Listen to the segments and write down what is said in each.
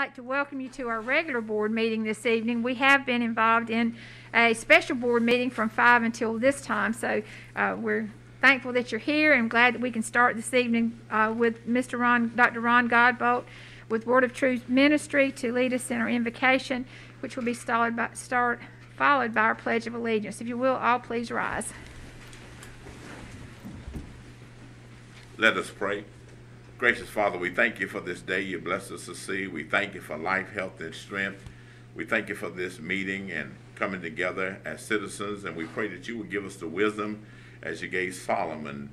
I'd like to welcome you to our regular board meeting this evening. We have been involved in a special board meeting from 5 until this time, so uh, we're thankful that you're here and glad that we can start this evening uh, with Mr. Ron, Dr. Ron Godbolt with Word of Truth Ministry to lead us in our invocation, which will be started by, start, followed by our Pledge of Allegiance. If you will, all please rise. Let us pray. Gracious Father, we thank you for this day you bless us to see. We thank you for life, health, and strength. We thank you for this meeting and coming together as citizens, and we pray that you would give us the wisdom as you gave Solomon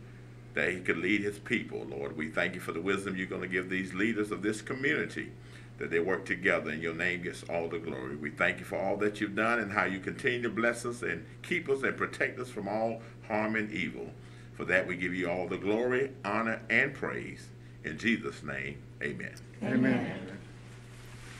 that he could lead his people, Lord. We thank you for the wisdom you're going to give these leaders of this community, that they work together and your name gets all the glory. We thank you for all that you've done and how you continue to bless us and keep us and protect us from all harm and evil. For that, we give you all the glory, honor, and praise. In Jesus' name, amen. Amen.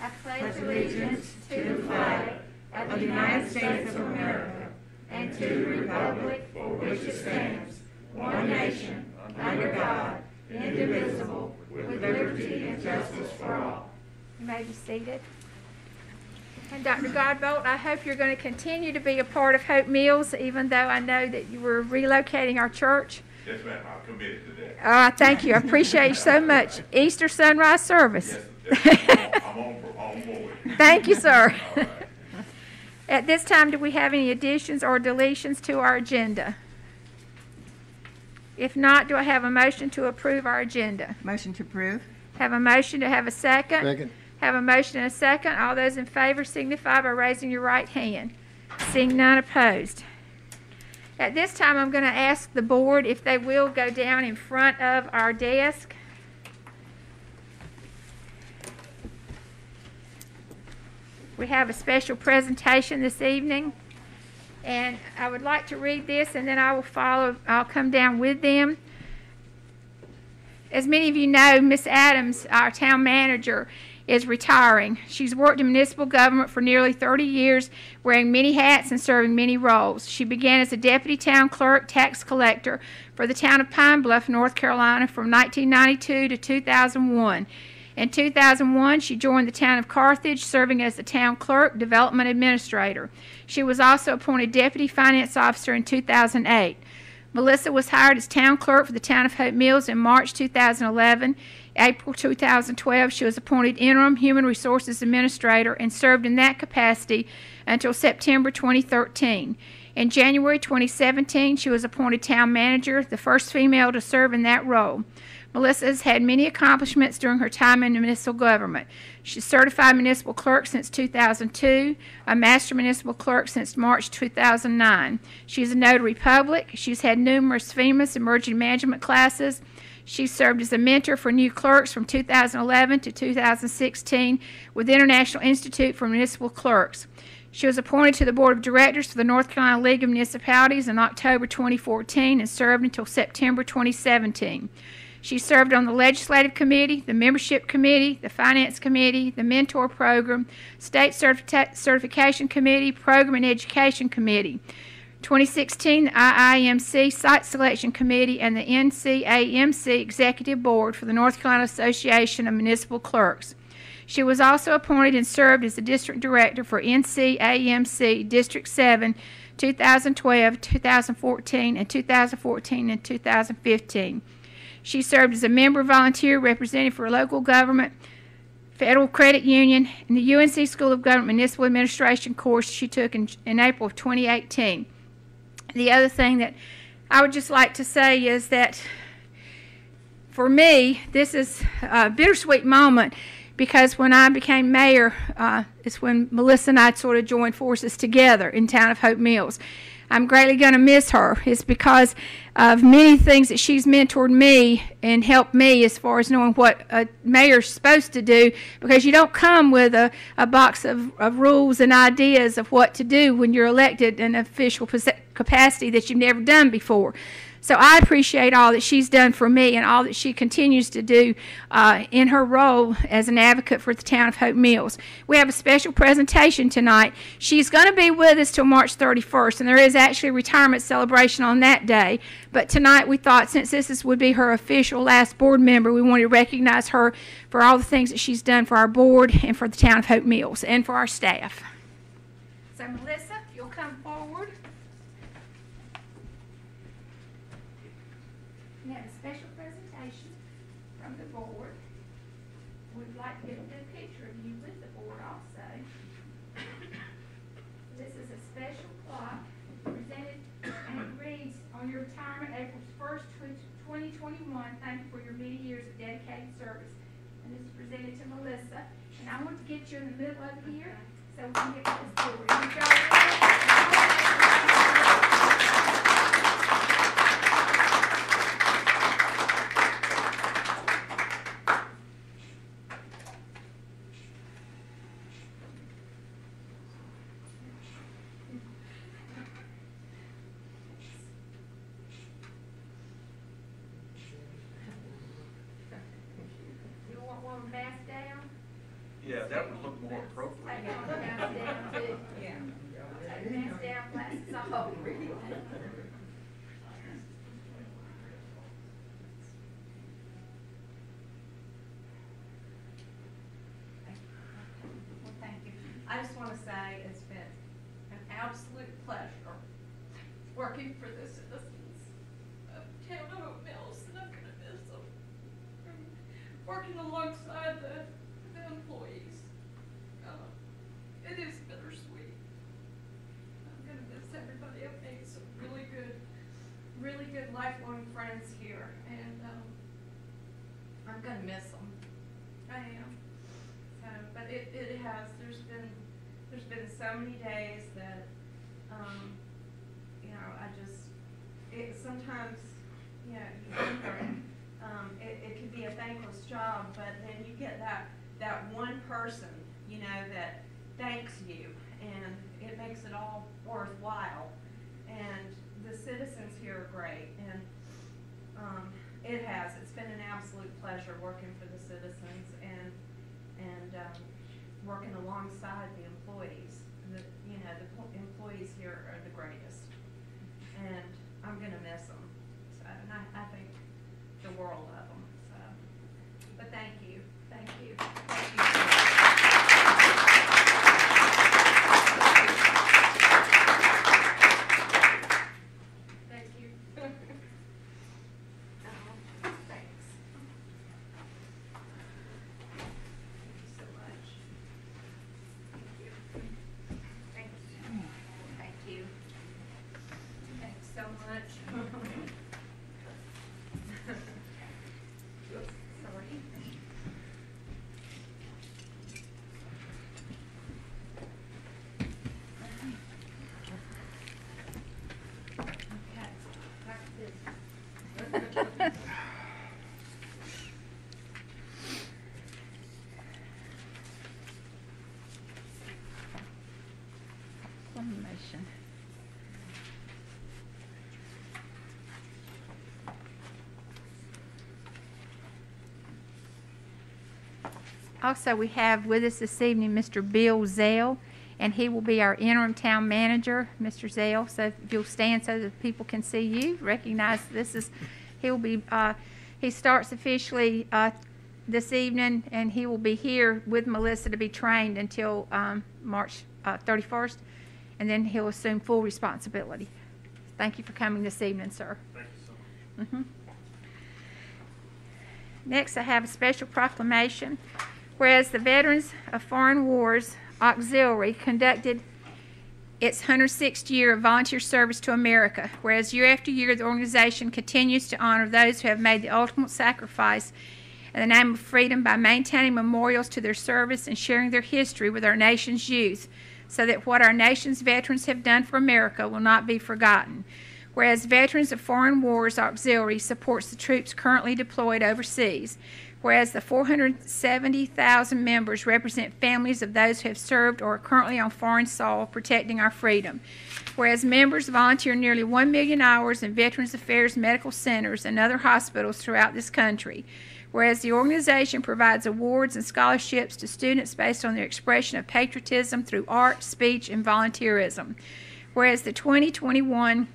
I pledge allegiance to the flag of the United States of America and to the republic for which it stands, one nation, under God, indivisible, with liberty and justice for all. You may be seated. And Dr. Godbolt, I hope you're going to continue to be a part of Hope Mills, even though I know that you were relocating our church. Yes, ma'am. I'm committed to that. Uh, thank you. I appreciate you so much. Easter sunrise service. Yes, I'm on, on board. Thank you, sir. All right. At this time, do we have any additions or deletions to our agenda? If not, do I have a motion to approve our agenda? Motion to approve? Have a motion to have a second? Second. Have a motion and a second. All those in favor signify by raising your right hand. Seeing none opposed. At this time, I'm going to ask the board if they will go down in front of our desk. We have a special presentation this evening, and I would like to read this, and then I will follow, I'll come down with them. As many of you know, Miss Adams, our town manager, is retiring. She's worked in municipal government for nearly 30 years, wearing many hats and serving many roles. She began as a deputy town clerk, tax collector for the town of Pinebluff, North Carolina from 1992 to 2001. In 2001, she joined the town of Carthage, serving as the town clerk, development administrator. She was also appointed deputy finance officer in 2008. Melissa was hired as town clerk for the town of Hope Mills in March 2011. April 2012, she was appointed interim human resources administrator and served in that capacity until September 2013. In January 2017, she was appointed town manager, the first female to serve in that role. Melissa has had many accomplishments during her time in municipal government. She's certified municipal clerk since 2002, a master municipal clerk since March 2009. She's a notary public. She's had numerous FEMA emergency management classes. She served as a mentor for new clerks from 2011 to 2016 with the International Institute for Municipal Clerks. She was appointed to the Board of Directors for the North Carolina League of Municipalities in October 2014 and served until September 2017. She served on the Legislative Committee, the Membership Committee, the Finance Committee, the Mentor Program, State Certifi- Certification Committee, Program and Education Committee. 2016, the IIMC Site Selection Committee and the NCAMC Executive Board for the North Carolina Association of Municipal Clerks. She was also appointed and served as the District Director for NCAMC District 7 2012, 2014, and 2014 and 2015. She served as a member volunteer representative for local government, Federal Credit Union, and the UNC School of Government Municipal Administration course she took in, in April of 2018. The other thing that I would just like to say is that for me, this is a bittersweet moment because when I became mayor, uh, it's when Melissa and I sort of joined forces together in town of Hope Mills. I'm greatly going to miss her. It's because of many things that she's mentored me and helped me as far as knowing what a mayor's supposed to do because you don't come with a, a box of, of rules and ideas of what to do when you're elected in an official capacity that you've never done before. So I appreciate all that she's done for me and all that she continues to do uh, in her role as an advocate for the town of Hope Mills. We have a special presentation tonight. She's going to be with us till March 31st, and there is actually a retirement celebration on that day. But tonight we thought since this is, would be her official last board member, we wanted to recognize her for all the things that she's done for our board and for the town of Hope Mills and for our staff. So Melissa, if you'll come forward. We have a special presentation from the board. We'd like to get a good picture of you with the board also. This is a special clock presented and it reads, on your retirement, April first, twenty twenty-one, thank you for your many years of dedicated service. And this is presented to And I want to get you in the middle of here, so we can get this board. 30 days that, um, you know, I just, it sometimes, you know, you um, it, it can be a thankless job, but then you get that, that one person, you know, that thanks you, and it makes it all worthwhile. And the citizens here are great, and um, it has. It's been an absolute pleasure working for the citizens and and um, working alongside the employees. You know, the employees here are the greatest. And I'm gonna miss them, so, and I, I think the world of them, so. But thank you, thank you. Thank you. Thank you. Oh, thanks. Thank you so much. Thank you. Thank you. Thanks so much. Oops, Sorry. Okay, back to this. Proclamation. Also, we have with us this evening Mr. Bill Zell, and he will be our interim town manager, Mr. Zell. So if you'll stand so that people can see you, recognize this is, he will be, uh, he starts officially uh, this evening, and he will be here with Melissa to be trained until um, March uh, 31st, and then he'll assume full responsibility. Thank you for coming this evening, sir. Thank you so much. Mhm. Next, I have a special proclamation. Whereas the Veterans of Foreign Wars Auxiliary conducted its 106th year of volunteer service to America, whereas year after year the organization continues to honor those who have made the ultimate sacrifice in the name of freedom by maintaining memorials to their service and sharing their history with our nation's youth, so that what our nation's veterans have done for America will not be forgotten. Whereas Veterans of Foreign Wars Auxiliary supports the troops currently deployed overseas. Whereas the 470,000 members represent families of those who have served or are currently on foreign soil protecting our freedom. Whereas members volunteer nearly 1 million hours in Veterans Affairs medical centers and other hospitals throughout this country. Whereas the organization provides awards and scholarships to students based on their expression of patriotism through art, speech, and volunteerism. Whereas the 2021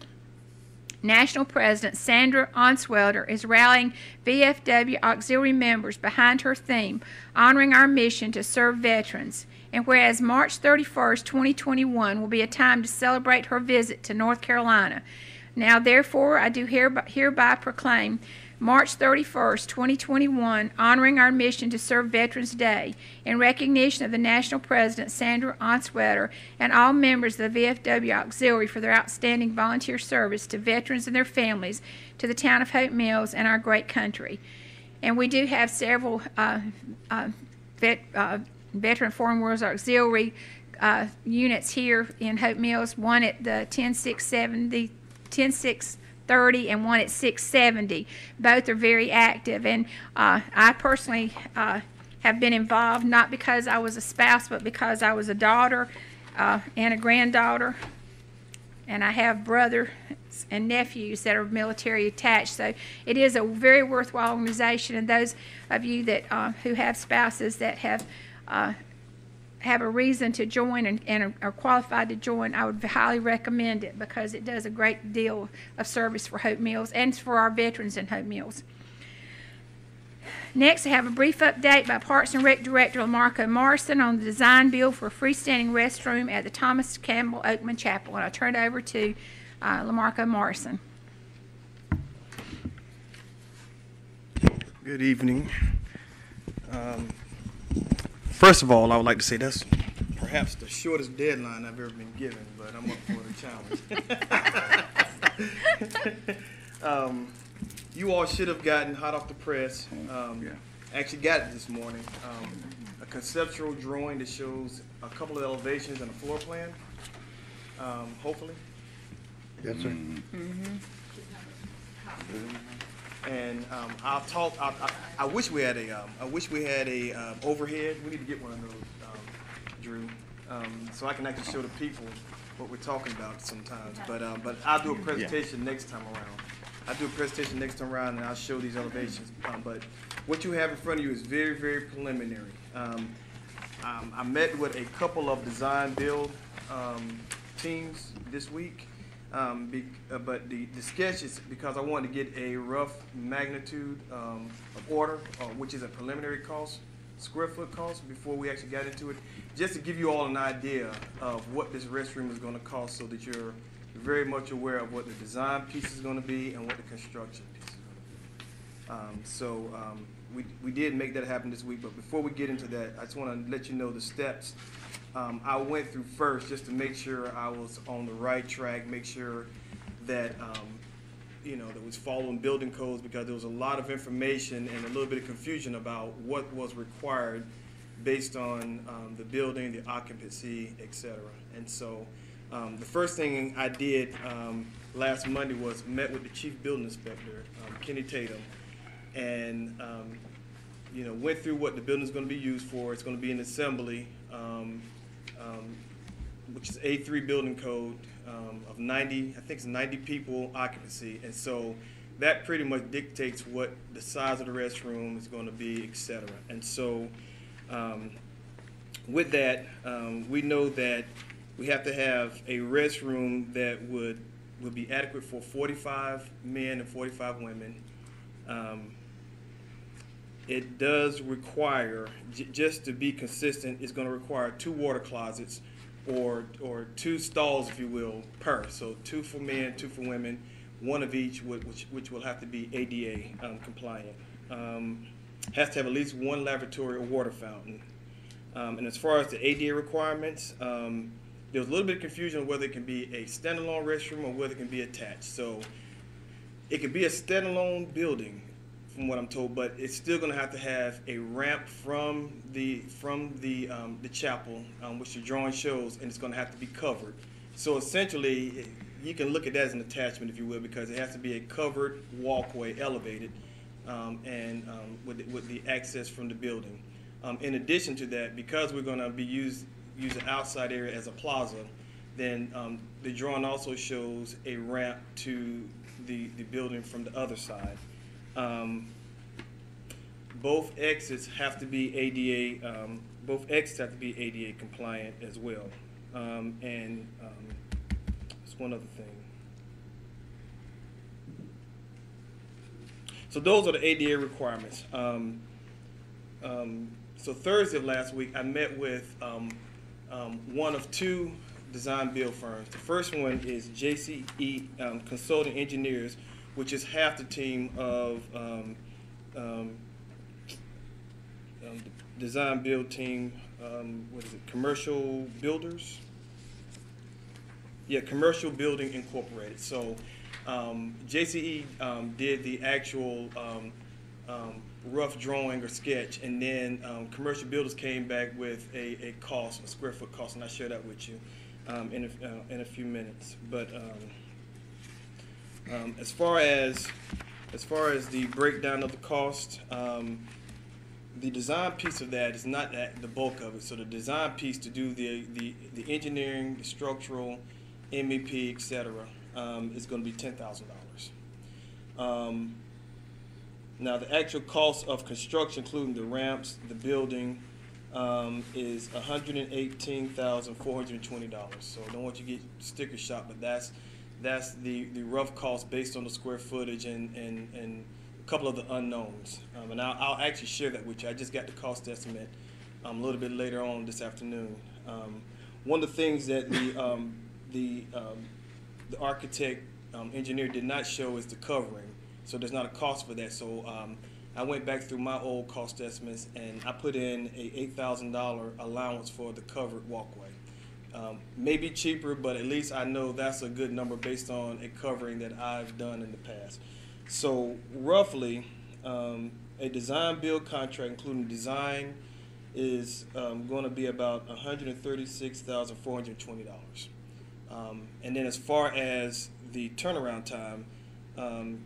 National President Sandra Onswelder is rallying VFW auxiliary members behind her theme, honoring our mission to serve veterans. And whereas March 31st, 2021 will be a time to celebrate her visit to North Carolina. Now, therefore, I do hereby, hereby proclaim March 31st, 2021, honoring our mission to serve Veterans Day in recognition of the National President Sandra Onswetter and all members of the VFW Auxiliary for their outstanding volunteer service to veterans and their families, to the town of Hope Mills, and our great country. And we do have several uh, uh, vet, uh, Veteran Foreign Wars Auxiliary uh, units here in Hope Mills, one at the 10670, 10630, and one at 670. Both are very active, and uh, I personally uh, have been involved not because I was a spouse, but because I was a daughter uh, and a granddaughter, and I have brothers and nephews that are military attached. So it is a very worthwhile organization, and those of you that uh, who have spouses that have uh, have a reason to join and, and are qualified to join, I would highly recommend it because it does a great deal of service for Hope Mills and for our veterans in Hope Mills. Next, I have a brief update by Parks and Rec Director Lamarco Morrison on the design bill for a freestanding restroom at the Thomas Campbell Oakman Chapel. And I'll turn it over to uh, Lamarco Morrison. Good evening. Um, First of all, I would like to say that's perhaps the shortest deadline I've ever been given, but I'm up for the challenge. um, you all should have gotten hot off the press. Um, Actually, got it this morning. Um, a conceptual drawing that shows a couple of elevations and a floor plan. Um, hopefully. Yes, sir. And um, I'll talk. I, I, I wish we had a. Um, I wish we had a um, overhead. We need to get one of those, um, Drew, um, so I can actually show the people what we're talking about sometimes. But um, but I'll do a presentation next time around. I'll do a presentation next time around, and I'll show these elevations. Um, but what you have in front of you is very very preliminary. Um, um, I met with a couple of design build um, teams this week. Um, be, uh, but the, the sketch is because I wanted to get a rough magnitude um, of order, uh, which is a preliminary cost, square foot cost, before we actually got into it, just to give you all an idea of what this restroom is going to cost, so that you're very much aware of what the design piece is going to be and what the construction piece is going to be. Um, so um, we, we did make that happen this week, but before we get into that, I just want to let you know the steps um, I went through first just to make sure I was on the right track, make sure that um, you know that was following building codes because there was a lot of information and a little bit of confusion about what was required based on um, the building, the occupancy, etc. And so um, the first thing I did um, last Monday was met with the chief building inspector, um, Kenny Tatum, and you know went through what the building is going to be used for. It's going to be an assembly. Um, um, which is A3 building code um, of 90, I think it's 90 people occupancy. And so that pretty much dictates what the size of the restroom is going to be, et cetera. And so um, with that, um, we know that we have to have a restroom that would, would be adequate for 45 men and 45 women. Um, it does require, just to be consistent, it's gonna require two water closets or, or two stalls, if you will, per. So two for men, two for women, one of each, whi- which, which will have to be ADA um, compliant. Um, Has to have at least one lavatory or water fountain. Um, And as far as the ADA requirements, um, a little bit of confusion on whether it can be a standalone restroom or whether it can be attached. So it could be a standalone building, from what I'm told, but it's still going to have to have a ramp from the from the um, the chapel, um, which the drawing shows, and it's going to have to be covered. So essentially, you can look at that as an attachment, if you will, because it has to be a covered walkway, elevated, um, and um, with, the- with the access from the building. Um, in addition to that, because we're gonna be use, use the outside area as a plaza, then um, the drawing also shows a ramp to the, the building from the other side. Um, both exits have to be ADA, um, both exits have to be ADA compliant as well. Um, and, um, there's one other thing. So those are the ADA requirements. Um, um, so Thursday of last week, I met with, one of two design build firms. The first one is JCE Consulting Engineers, which is half the team of, um, um, um, design build team, um, what is it, Commercial Builders? Yeah, Commercial Building Incorporated. So um, JCE um, did the actual rough drawing or sketch, and then Commercial Builders came back with a, a cost, a square foot cost, and I share that with you in, a, uh, in a few minutes. But um, as far as as far as the breakdown of the cost, um, the design piece of that is not that, the bulk of it. So the design piece to do the the, the engineering, the structural, MEP, et cetera, um, is going to be ten thousand dollars. Um, now the actual cost of construction, including the ramps, the building, um, is one hundred and eighteen thousand four hundred twenty dollars. So don't want you to get sticker shock, but that's that's the, the rough cost based on the square footage and, and, and a couple of the unknowns. Um, and I'll, I'll actually share that with you. I just got the cost estimate um, a little bit later on this afternoon. Um, one of the things that the um, the um, the architect um, engineer did not show is the covering. So there's not a cost for that. So I went back through my old cost estimates and I put in a eight thousand dollar allowance for the covered walkway. Um, maybe cheaper, but at least I know that's a good number based on a covering that I've done in the past. So roughly, um, a design build contract, including design, is um, going to be about one hundred and thirty-six thousand four hundred twenty dollars. Um, and then as far as the turnaround time, um,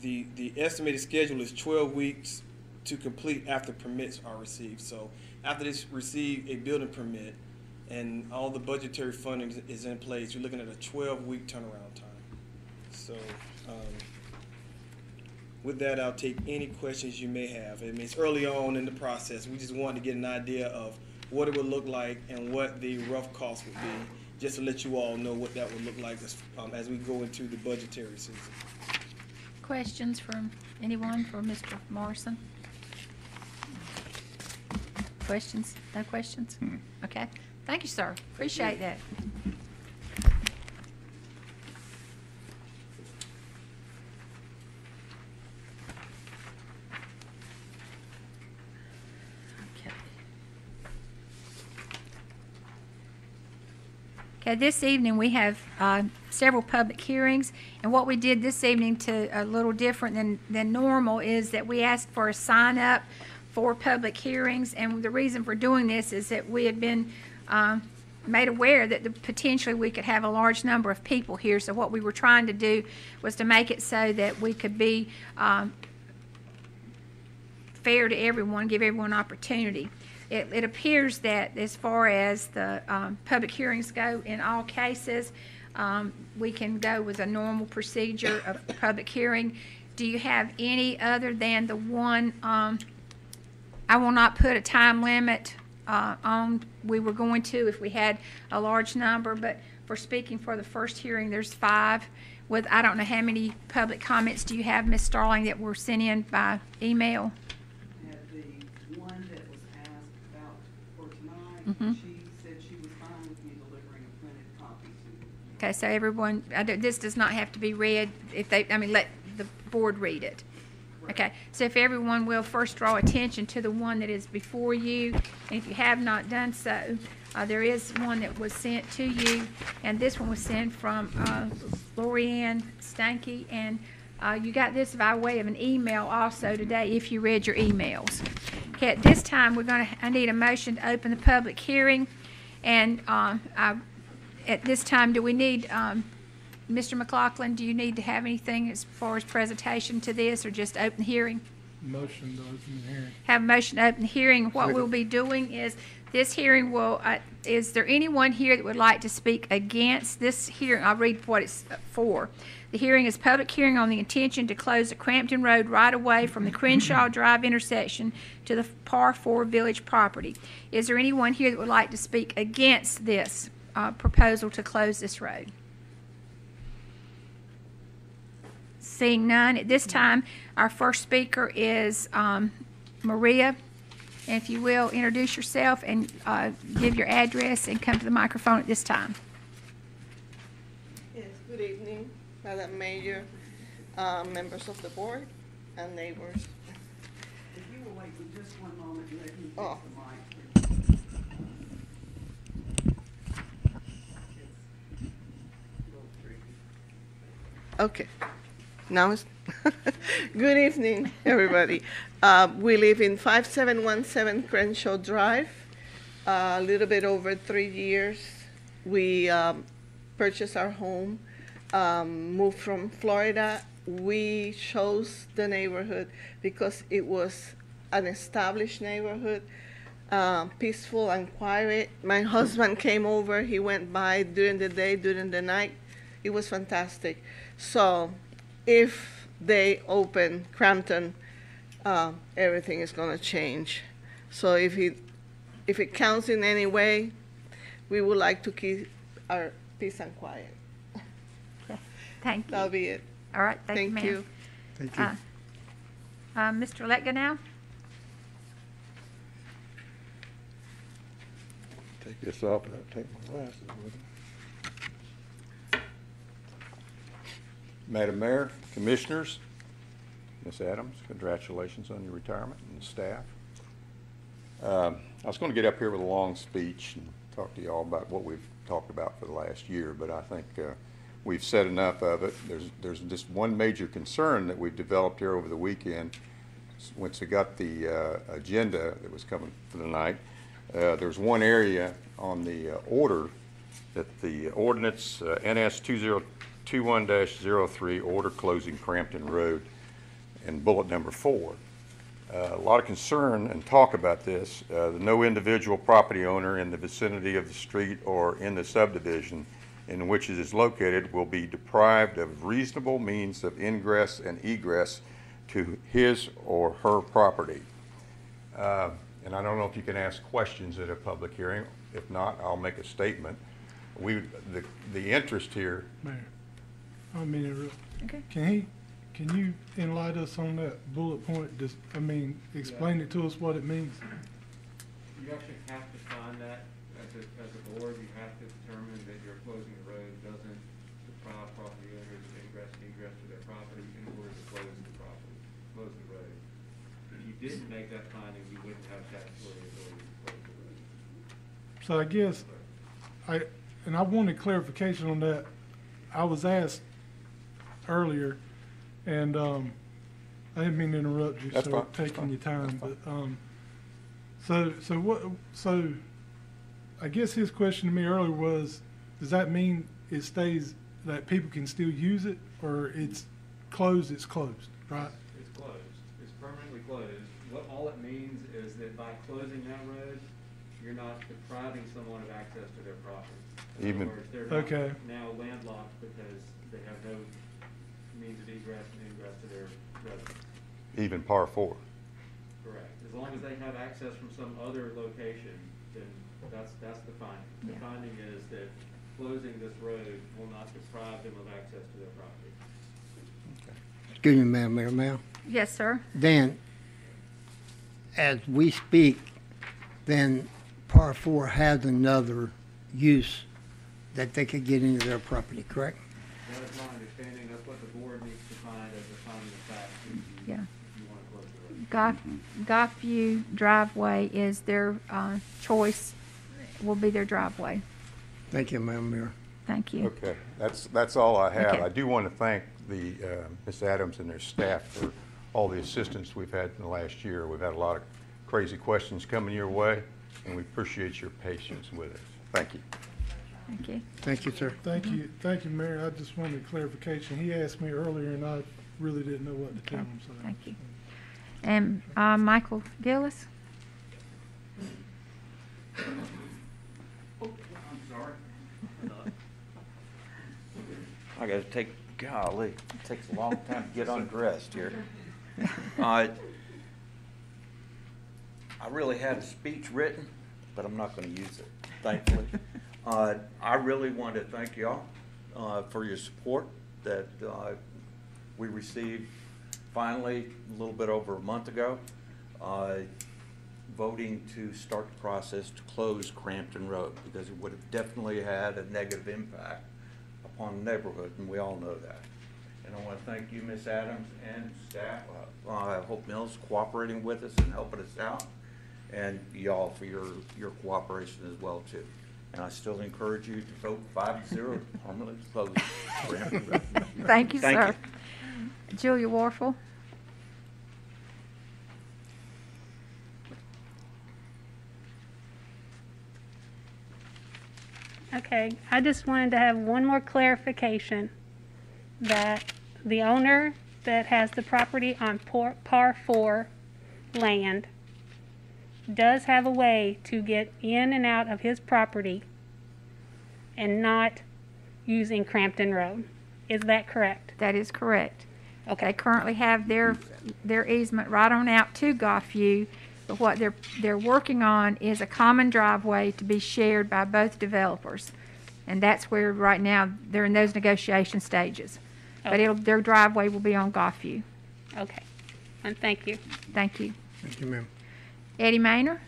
the the estimated schedule is 12 weeks to complete after permits are received. So after they receive a building permit and all the budgetary funding is- in place, you're looking at a 12 week turnaround time. So um, with that, I'll take any questions you may have. I mean, it's early on in the process. We just wanted to get an idea of what it would look like and what the rough cost would be, just to let you all know what that would look like as, um, as we go into the budgetary season. Questions from anyone for Mr. Morrison? Questions? No questions? Okay. Thank you, sir. Appreciate that. Okay. Okay, this evening, we have uh, several public hearings, and what we did this evening to, a little different than, than normal, is that we asked for a sign-up for public hearings, and the reason for doing this is that we had been um, made aware that the- potentially we could have a large number of people here, so what we were trying to do was to make it so that we could be um, fair to everyone, give everyone opportunity. It, it appears that as far as the um, public hearings go, in all cases, um, we can go with a normal procedure of public hearing. Do you have any other than the one, um, I will not put a time limit uh, on, we were going to if we had a large number, but for speaking for the first hearing, there's five with, I don't know how many public comments do you have, Ms. Starling, that were sent in by email? had the one that was asked about for Mhm. she said she was fine with me delivering a printed copy to you. Okay, so everyone, I don't- this does not have to be read if they, I mean, let the board read it. Okay, so if everyone will first draw attention to the one that is before you, and if you have not done so, uh, there is one that was sent to you, and this one was sent from, uh, Lorianne Stanky, and, uh, you got this by way of an email also today, if you read your emails. Okay, at this time, we're gonna, I need a motion to open the public hearing, and, um, I, at this time, do we need, um, Mr. McLaughlin, do you need to have anything as far as presentation to this, or just open hearing? Motion to open the hearing. Have a motion to open the hearing. What we'll be doing is, this hearing will, uh, is there anyone here that would like to speak against this hearing? I'll read what it's for. The hearing is public hearing on the intention to close the Crampton Road right-of-way from the Crenshaw Drive intersection to the Par Four Village property. Is there anyone here that would like to speak against this uh, proposal to close this road? Seeing none, at this time, our first speaker is um, Maria. And if you will, introduce yourself and uh, give your address and come to the microphone at this time. Yes, good evening, Madam Mayor, uh, members of the board, and neighbors. If you will wait for just one moment and let him Oh. the mic. It's a little tricky. Okay, now it's, good evening, everybody. Uh, We live in 5717 Crenshaw Drive, Uh, a little bit over three years. We um, purchased our home, um, moved from Florida. We chose the neighborhood because it was an established neighborhood, uh, peaceful and quiet. My husband came over, he went by during the day, during the night. It was fantastic. So if they open Crampton, uh, everything is going to change. So if it, if it counts in any way, we would like to keep our peace and quiet. Thank you. That'll be it. All right, thank you, Thank ma'am. you. Thank Uh, uh, Mr. Letka now? Take this off and I'll take my glasses with me. Madam Mayor, Commissioners, Ms. Adams, congratulations on your retirement and staff. Um, I was going to get up here with a long speech and talk to you all about what we've talked about for the last year, but I think uh, we've said enough of it. There's, there's just one major concern that we've developed here over the weekend. Once I got the uh, agenda that was coming for the night, uh, there's one area on the uh, order that the ordinance uh, NS 20 21-03, order closing Crampton Road, and bullet number four. Uh, a lot of concern and talk about this. Uh, no individual property owner in the vicinity of the street or in the subdivision in which it is located will be deprived of reasonable means of ingress and egress to his or her property. Uh, and I don't know if you can ask questions at a public hearing. If not, I'll make a statement. We, the, the interest here Mayor. I mean, interrupt. Okay. can he, can you enlighten us on that bullet point? Just, I mean, explain it to us what it means. You actually have to find that as a, as a board, you have to determine that you're closing the road doesn't deprive property owners of ingress and egress to their property in order to close the property, close the road. If you didn't make that finding, you wouldn't have statutory authority to close the road. So I guess, I, and I wanted clarification on that. I was asked earlier, and, um, I didn't mean to interrupt you, That's so fine, that's taking fine, your time, that's but, um, so, so what, so, I guess his question to me earlier was, does that mean it stays, that people can still use it, or it's closed, it's closed, right? It's closed, it's permanently closed. What, all it means is that by closing that road, you're not depriving someone of access to their property. In other Even- words, they're not Okay. now landlocked because they have no means of egress and ingress to their residence. even par four. Correct. As long as they have access from some other location, then that's, that's the finding. The Yeah. finding is that closing this road will not deprive them of access to their property. Excuse me, Madam Mayor, Mayor. Yes, sir. Then, as we speak, then par four has another use that they could get into their property, correct? That is my understanding. That's what the board needs to find as a finding of fact. if you- Yeah. if You want to close the road. Goff, Golfview driveway is their uh, choice, will be their driveway. Thank you, Madam Mayor. Thank you. Okay, that's, that's all I have. Okay. I do want to thank the, uh, Ms. Adams and their staff for all the assistance we've had in the last year. We've had a lot of crazy questions coming your way, and we appreciate your patience with us. Thank you. Thank you. Thank you, sir. Thank you, thank you, Mayor. I just wanted clarification. He asked me earlier and I really didn't know what to tell him, so. Thank you. And uh, Michael Gillis? I'm. I gotta take, golly, it takes a long time to get undressed here. Uh, I really had a speech written, but I'm not gonna use it, thankfully. Uh, I really want to thank y'all, uh, for your support that, uh, we received finally a little bit over a month ago. Uh, voting to start the process to close Crampton Road because it would have definitely had a negative impact upon the neighborhood, and we all know that. And I want to thank you, Ms. Adams, and staff, uh, uh, Hope Mills cooperating with us and helping us out, and y'all for your, your cooperation as well, too. And I still encourage you to vote five to zero to permanently close Crampton Road. Thank you, Thank sir. Julia Warfel? Okay, I just wanted to have one more clarification that the owner that has the property on par, par four land does have a way to get in and out of his property and not using Crampton Road. Is that correct? That is correct. They Okay, currently have their, their easement right on out to Golfview, but what they're, they're working on is a common driveway to be shared by both developers. And that's where, right now, they're in those negotiation stages. But Okay. it'll, their driveway will be on Golfview. okay. And thank you. Thank you. Thank you, ma'am. Eddie Maynor?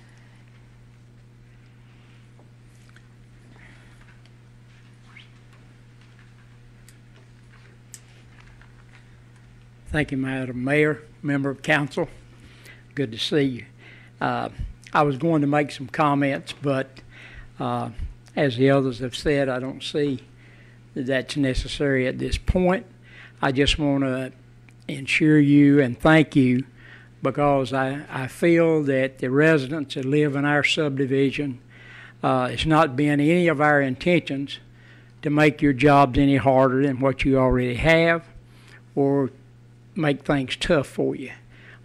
Thank you, Madam Mayor, member of council. Good to see you. Uh, I was going to make some comments, but uh, as the others have said, I don't see that that's necessary at this point. I just want to ensure you and thank you because I, I feel that the residents that live in our subdivision, uh, it's not been any of our intentions to make your jobs any harder than what you already have or make things tough for you.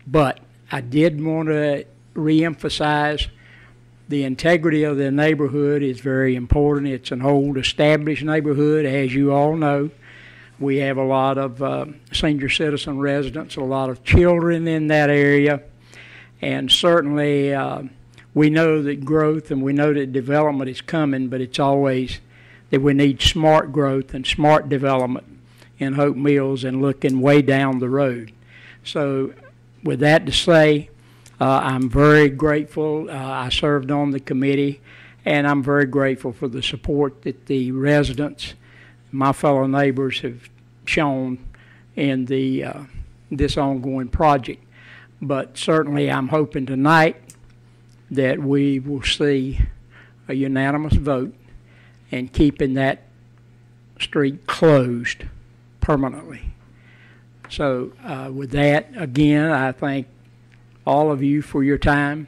But I did want to reemphasize the integrity of the neighborhood is very important. It's an old established neighborhood, as you all know. We have a lot of uh, senior citizen residents, a lot of children in that area, and certainly uh, we know that growth and we know that development is coming, but it's always that we need smart growth and smart development in Hope Mills and looking way down the road. So, with that to say, uh, I'm very grateful. Uh, I served on the committee, and I'm very grateful for the support that the residents, my fellow neighbors, have shown in the uh, this ongoing project. But certainly, I'm hoping tonight that we will see a unanimous vote and keeping that street closed permanently. So, uh, with that, again, I thank all of you for your time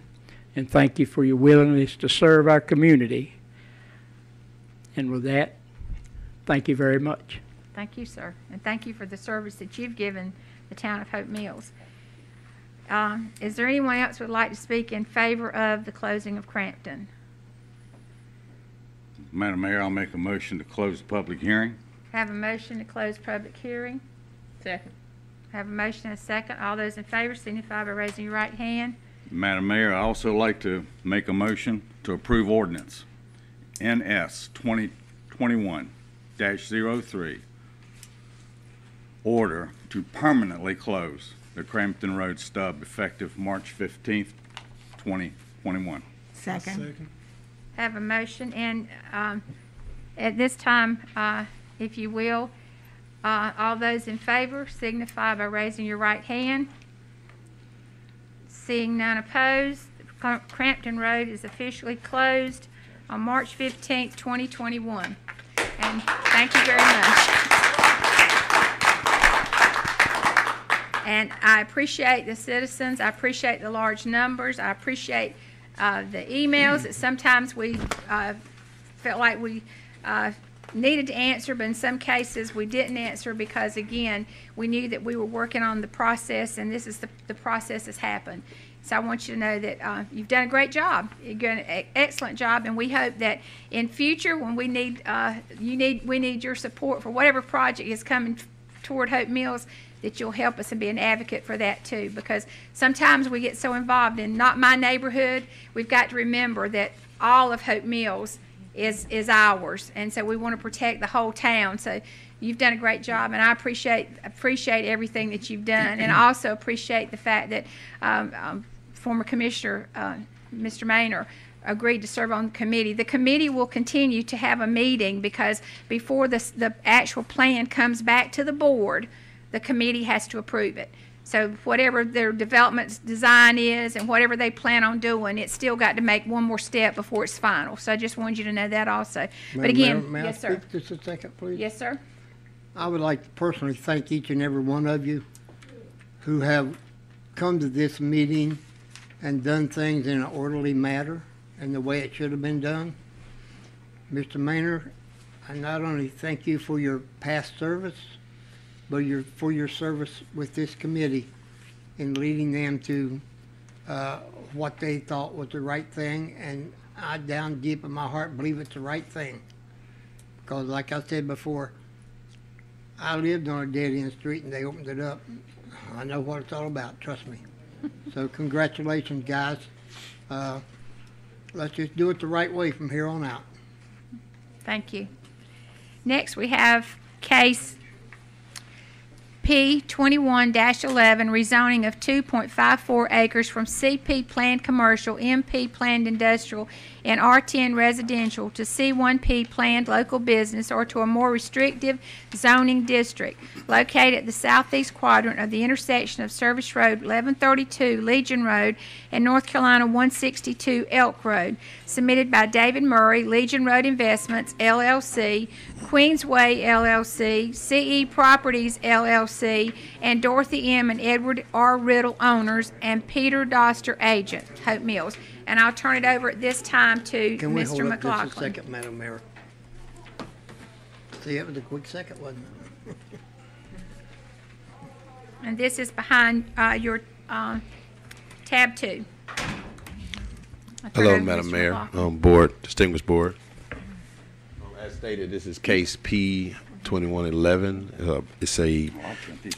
and thank you for your willingness to serve our community. And with that, thank you very much. Thank you, sir, and thank you for the service that you've given the town of Hope Mills. Uh, Is there anyone else who would like to speak in favor of the closing of Crampton? Madam Mayor, I'll make a motion to close the public hearing. Have a motion to close public hearing. Second. Have a motion and a second. All those in favor signify by raising your right hand. Madam Mayor, I also like to make a motion to approve ordinance NS 2021-03, order to permanently close the Crampton Road stub effective March 15th, 2021. Second. Have a motion, and um, at this time, uh, if you will, uh, all those in favor signify by raising your right hand. Seeing none opposed, Crampton Road is officially closed on March 15th, 2021. And thank you very much. And I appreciate the citizens, I appreciate the large numbers, I appreciate uh, the emails that sometimes we uh, felt like we uh, needed to answer, but in some cases, we didn't answer because, again, we knew that we were working on the process, and this is the, the process has happened. So I want you to know that uh, you've done a great job. You've done an excellent job, and we hope that in future, when we need, uh, you need, we need your support for whatever project is coming toward Hope Mills, that you'll help us and be an advocate for that too. Because sometimes we get so involved in not my neighborhood, we've got to remember that all of Hope Mills is is ours, and so we want to protect the whole town. So you've done a great job, and I appreciate appreciate everything that you've done, and I also appreciate the fact that um, um, former Commissioner uh, Mr. Maynor agreed to serve on the committee. The committee will continue to have a meeting because before the the actual plan comes back to the board, the committee has to approve it. So whatever their development design is and whatever they plan on doing, it's still got to make one more step before it's final. So I just wanted you to know that also. But again, Mayor, yes, sir. just a second, please? Yes, sir. I would like to personally thank each and every one of you who have come to this meeting and done things in an orderly manner and the way it should have been done. Mr. Maynard, I not only thank you for your past service, but your, for your service with this committee in leading them to uh, what they thought was the right thing, and I, down deep in my heart, believe it's the right thing. Because like I said before, I lived on a dead-end street and they opened it up. I know what it's all about, trust me. So congratulations, guys. Uh, let's just do it the right way from here on out. Thank you. Next, we have case P twenty-one eleven, rezoning of two point five four acres from CP planned commercial, MP planned industrial, and R ten residential to C one P planned local business or to a more restrictive zoning district located at the southeast quadrant of the intersection of Service Road eleven thirty-two Legion Road and North Carolina one sixty-two Elk Road, submitted by David Murray, Legion Road Investments LLC, Queensway LLC, CE Properties LLC, and Dorothy M. and Edward R. Riddle owners, and Peter Doster agent, Hope Mills. And I'll turn it over at this time to Can we hold Mr. up just a McLaughlin. second, Madam Mayor? See, it was a quick second, wasn't it? And this is behind uh, your uh, tab two. I'll turn it Hello, over to Madam Mr. Mayor, McLaughlin. um, Board, distinguished Board. Um, As stated, this is case P twenty-one eleven. Uh, it's a,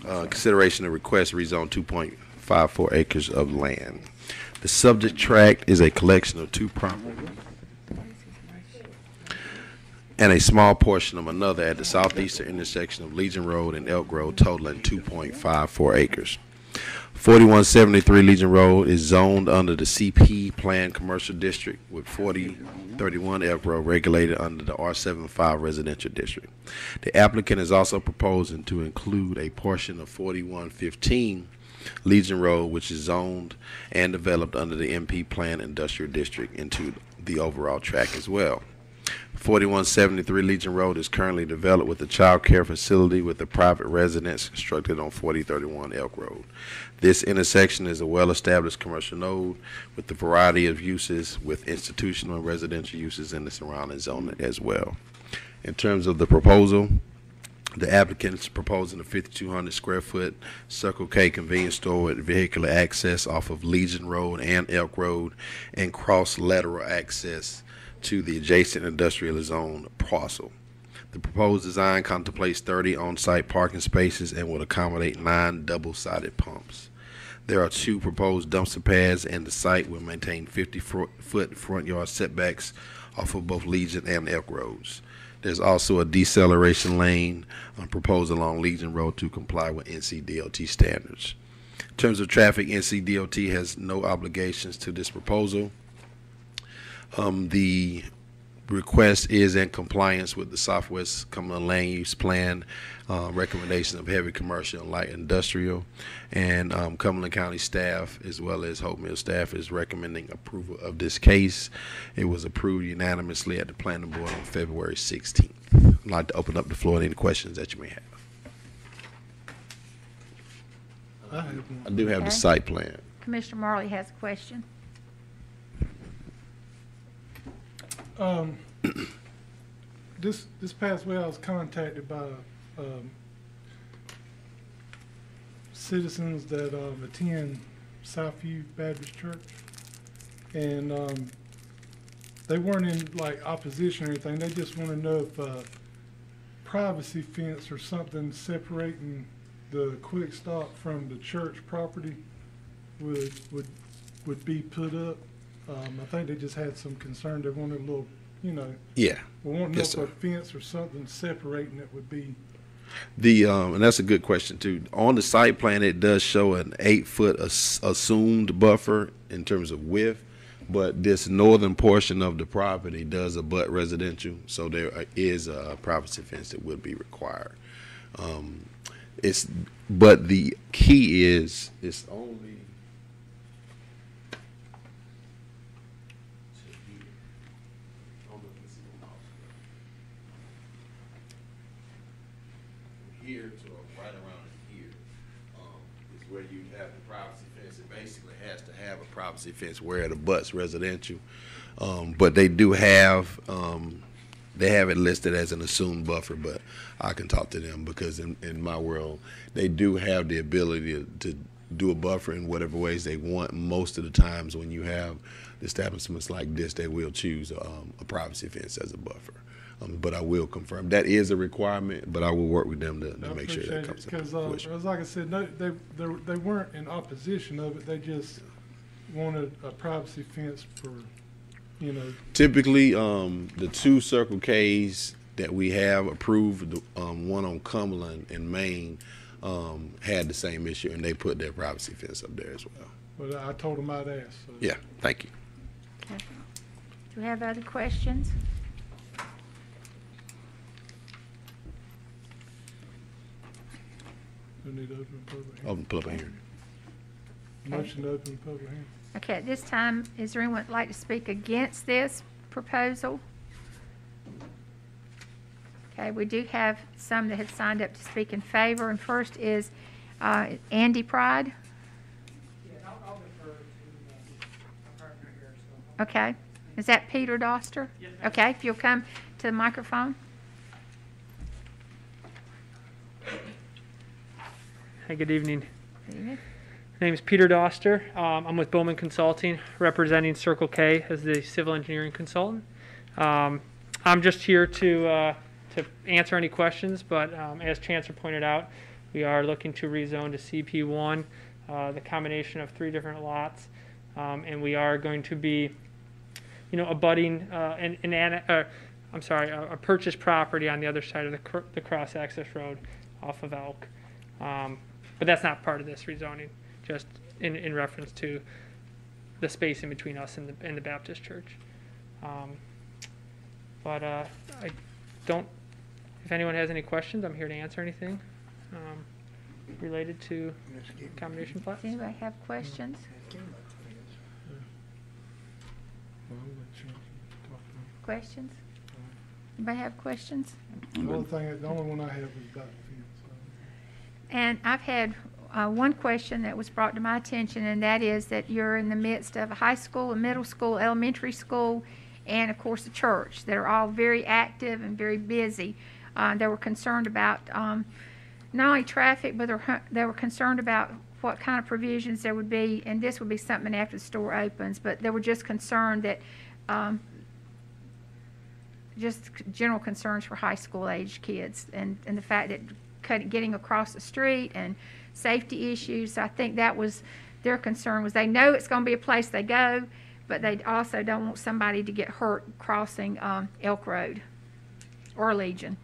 uh, consideration of request rezone two point five four acres of land. The subject tract is a collection of two properties and a small portion of another at the southeastern intersection of Legion Road and Elk Road totaling two point five four acres. 4173 Legion Road is zoned under the CP Plan Commercial District with 4031 Elk Road regulated under the R75 Residential District. The applicant is also proposing to include a portion of 4115 Legion Road, which is zoned and developed under the MP Plan Industrial District into the overall track as well. 4173 Legion Road is currently developed with a child care facility with a private residence constructed on 4031 Elk Road. This intersection is a well-established commercial node with a variety of uses with institutional and residential uses in the surrounding zone as well. In terms of the proposal, the applicant is proposing a 5,200 square foot Circle K convenience store with vehicular access off of Legion Road and Elk Road and cross lateral access to the adjacent industrial zone parcel. The proposed design contemplates 30 on-site parking spaces and will accommodate nine double-sided pumps. There are two proposed dumpster pads, and the site will maintain 50-foot front yard setbacks off of both Legion and Elk Roads. There's also a deceleration lane uh, proposed along Legion Road to comply with NCDOT standards. In terms of traffic, NCDOT has no obligations to this proposal. Um, the request is in compliance with the Southwest Cumberland Land Use Plan uh, recommendation of heavy commercial and light industrial. And um, Cumberland County staff, as well as Hope Mill staff, is recommending approval of this case. It was approved unanimously at the planning board on February 16th. I'd like to open up the floor to any questions that you may have. I. I do have Okay. the site plan. Commissioner Marley has a question. Um, this, this past week I was contacted by, um, citizens that, um, attend Southview Baptist Church. And, um, they weren't in like opposition or anything, they just wanna know if, uh, privacy fence or something separating the quick stop from the church property would, would, would be put up. Um, I think they just had some concern, they wanted a little, you know, Yeah. we want Yes, if a fence or something separating it would be, The um, and that's a good question too. On the site plan, it does show an eight foot as- assumed buffer in terms of width, but this northern portion of the property does abut residential, so there is a privacy fence that would be required. Um, it's but the key is it's only. Here to right around here, um, is where you have the privacy fence. It basically has to have a privacy fence where it abuts residential. Um, but they do have, um, they have it listed as an assumed buffer, but I can talk to them because in, in my world, they do have the ability to, to do a buffer in whatever ways they want. Most of the times when you have establishments like this, they will choose, um, a privacy fence as a buffer. Um, but I will confirm, that is a requirement, but I will work with them to, to make sure that comes to Because, uh, as like I said, no, they, they, they weren't in opposition of it, they just wanted a privacy fence for, you know, Typically, um, the two Circle Ks that we have approved, the, um, one on Cumberland and Main, um, had the same issue and they put their privacy fence up there as well. but I told them I'd ask, so. Yeah, thank you. Okay. Do we have other questions? We need to open a public hearing. Open public hearing. Motion to open the public hearing. Okay, at this time, is there anyone that'd like to speak against this proposal? Okay, we do have some that have signed up to speak in favor, and first is uh, Andy Pride. Okay, is that Peter Doster? Okay, if you'll come to the microphone. Hi, good evening. Good evening. My name is Peter Doster. Um, I'm with Bowman Consulting, representing Circle K as the civil engineering consultant. Um, I'm just here to uh, to answer any questions, but um, as Chancellor pointed out, we are looking to rezone to CP1, uh, the combination of three different lots, um, and we are going to be, you know, abutting uh, an, an uh, I'm sorry, a, a purchased property on the other side of the, cr- the cross-access road off of Elk. Um, but that's not part of this rezoning, just in, in reference to the space in between us and the, and the Baptist church. Um, but, uh, I don't, if anyone has any questions, I'm here to answer anything, um, related to combination plots. Does anybody have questions? Well, I'll let you talk to them. Questions? Anybody have questions? The only thing, the only one I have is about the fence. so. And I've had uh, one question that was brought to my attention, and that is that you're in the midst of a high school, a middle school, elementary school, and of course a church that are all very active and very busy. Uh, they were concerned about um, not only traffic, but they were, concerned about what kind of provisions there would be, and this would be something after the store opens, but they were just concerned that um, just general concerns for high school age kids and, and the fact that cut, getting across the street and safety issues. So I think that was their concern was they know it's going to be a place they go, but they also don't want somebody to get hurt crossing um, Elk Road or Legion.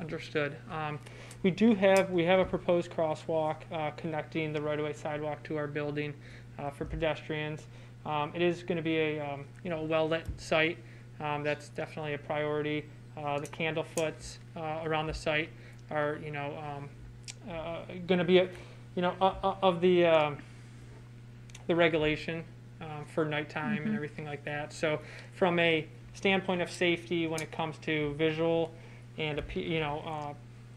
Understood. Um, we do have, we have a proposed crosswalk, uh, connecting the right-of-way sidewalk to our building, uh, for pedestrians. Um, it is gonna be a, um, you know, well-lit site, um, that's definitely a priority. Uh, the candle foots, uh, around the site are, you know, um, uh, gonna be, a, you know, uh, uh, of the, um, the regulation, um, for nighttime and Mhm. everything like that. So from a standpoint of safety, when it comes to visual and, you know, uh,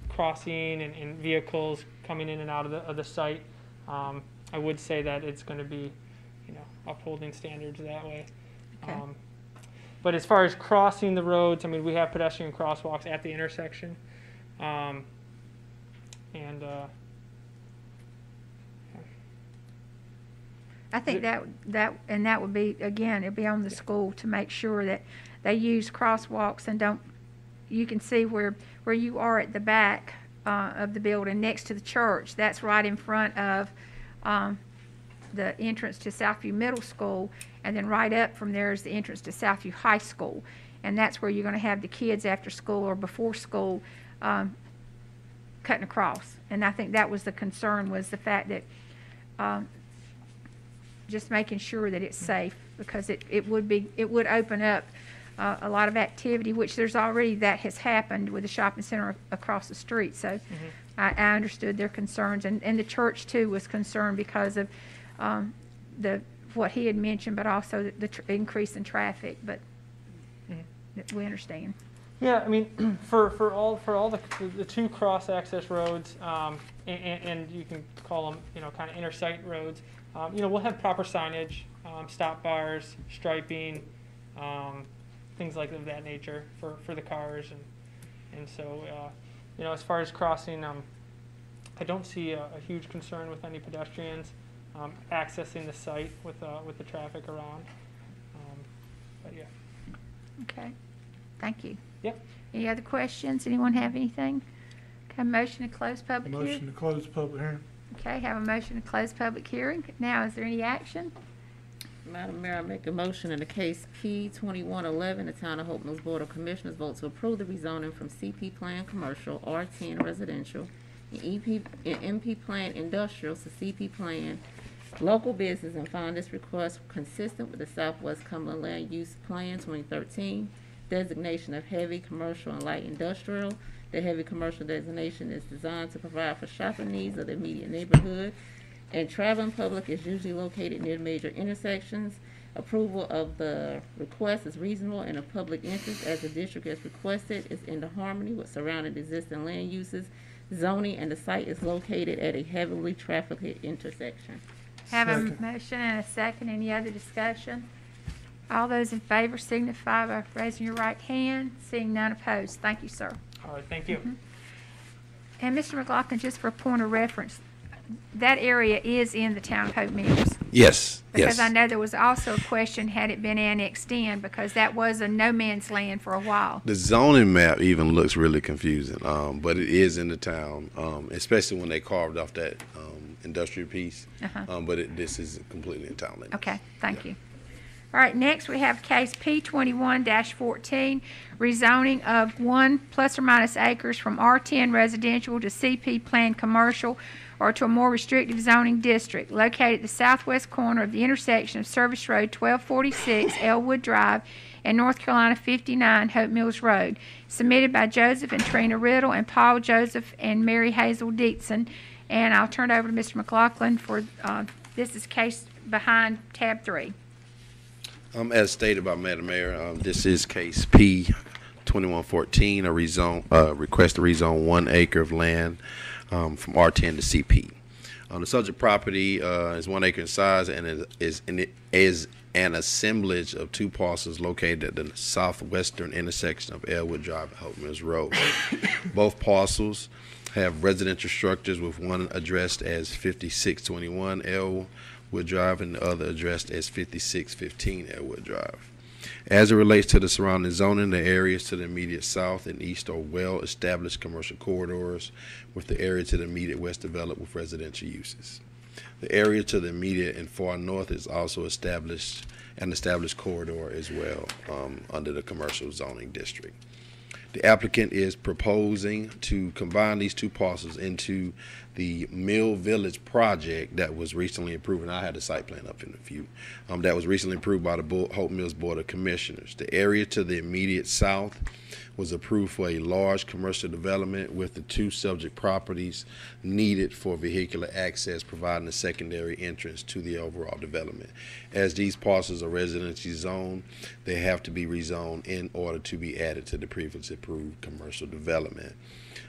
crossing and, and vehicles coming in and out of the, of the site, um, I would say that it's gonna be, you know, upholding standards that way. Okay. Um, but as far as crossing the roads, I mean, we have pedestrian crosswalks at the intersection. Um, and, uh, I think that, that, and that would be, again, it'd be on the school to make sure that they use crosswalks and don't, you can see where, where you are at the back, uh, of the building, next to the church. That's right in front of, um, the entrance to Southview Middle School, and then right up from there is the entrance to Southview High School. And that's where you're gonna have the kids after school or before school, um, cutting across. And I think that was the concern, was the fact that, um, just making sure that it's safe, because it, it would be, it would open up uh, a lot of activity, which there's already, that has happened with the shopping center across the street, so I, I understood their concerns, and, and the church too was concerned because of, um, the, what he had mentioned, but also the, the tr- increase in traffic, but that we understand. Yeah, I mean, for, for all, for all the, the two cross-access roads, um, and, and you can call them, you know, kind of intersite roads, um, you know, we'll have proper signage, um, stop bars, striping, um, things like of that nature for, for the cars, and, and so, uh, you know, as far as crossing, um, I don't see a, a huge concern with any pedestrians, um, accessing the site with, uh, with the traffic around. But yeah. Okay, thank you. Yep. Any other questions? Anyone have anything? Okay, motion to close public hearing. Motion hearing? to close public hearing. Okay, have a motion to close public hearing. Now, is there any action? Madam Mayor, I make a motion in the case P twenty-one eleven, the Town of Hope Mills Board of Commissioners vote to approve the rezoning from CP Plan Commercial, R ten Residential, and EP, and MP Plan Industrial to CP Plan Local Business and find this request consistent with the Southwest Cumberland Land Use Plan twenty thirteen, designation of heavy commercial and light industrial. The heavy commercial designation is designed to provide for shopping needs of the immediate neighborhood and traveling public is usually located near major intersections. Approval of the request is reasonable and of public interest as the district has requested is in the harmony with surrounding existing land uses, zoning, and the site is located at a heavily trafficked intersection. Have a Second. motion and a second. Any other discussion? All those in favor signify by raising your right hand. Seeing none opposed. Thank you, sir. All right, thank you. And Mr. McLaughlin, just for a point of reference, that area is in the town of Hope Mills. Yes, Because yes. I know there was also a question, had it been annexed in, because that was a no man's land for a while. The zoning map even looks really confusing, um, but it is in the town, um, especially when they carved off that um, industrial piece. Uh-huh. Um, but it, this is completely in town limits. Okay, thank you. All right, next we have case P twenty-one fourteen, rezoning of one plus or minus acres from R ten residential to CP planned commercial or to a more restrictive zoning district located at the southwest corner of the intersection of Service Road twelve forty-six Elwood Drive and North Carolina fifty-nine Hope Mills Road, submitted by Joseph and Trina Riddle and Paul Joseph and Mary Hazel Dixon. And I'll turn it over to Mr. McLaughlin for, uh, this is case behind tab three. Um, as stated by Madam Mayor, um, this is case P twenty-one fourteen, a rezone, uh, request to rezone one acre of land, um, from R ten to CP. Um, the subject property, uh, is one acre in size and is it is an assemblage of two parcels located at the southwestern intersection of Elwood Drive and Hope Mills Road. Both parcels have residential structures with one addressed as fifty-six twenty-one Elwood Drive and the other addressed as fifty-six fifteen Elwood Drive. As it relates to the surrounding zoning, the areas to the immediate south and east are well-established commercial corridors, with the area to the immediate west developed with residential uses. The area to the immediate and far north is also established, an established corridor as well, um, under the commercial zoning district. The applicant is proposing to combine these two parcels into the Mill Village project that was recently approved, and I had the site plan up in a few, um, that was recently approved by the Bo- Hope Mills Board of Commissioners. The area to the immediate south was approved for a large commercial development with the two subject properties needed for vehicular access, providing a secondary entrance to the overall development. As these parcels are residentially zoned, they have to be rezoned in order to be added to the previously approved commercial development.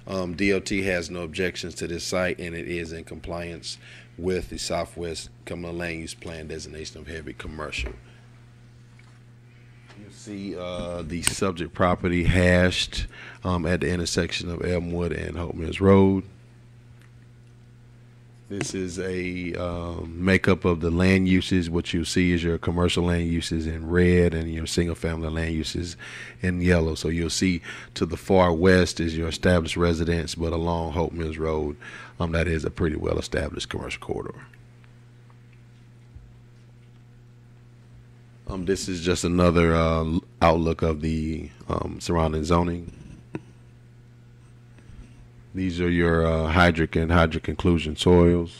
Um, DOT has no objections to this site, and it is in compliance with the Southwest Cumberland Land Use Plan designation of heavy commercial. You'll see uh, the subject property hashed um, at the intersection of Elmwood and Hope Mills Road. This is a um, makeup of the land uses. What you'll see is your commercial land uses in red and your single family land uses in yellow. So you'll see to the far west is your established residence, but along Hope Mills Road, um, that is a pretty well established commercial corridor. Um, this is just another uh, outlook of the um, surrounding zoning. These are your uh, hydric and hydric inclusion soils.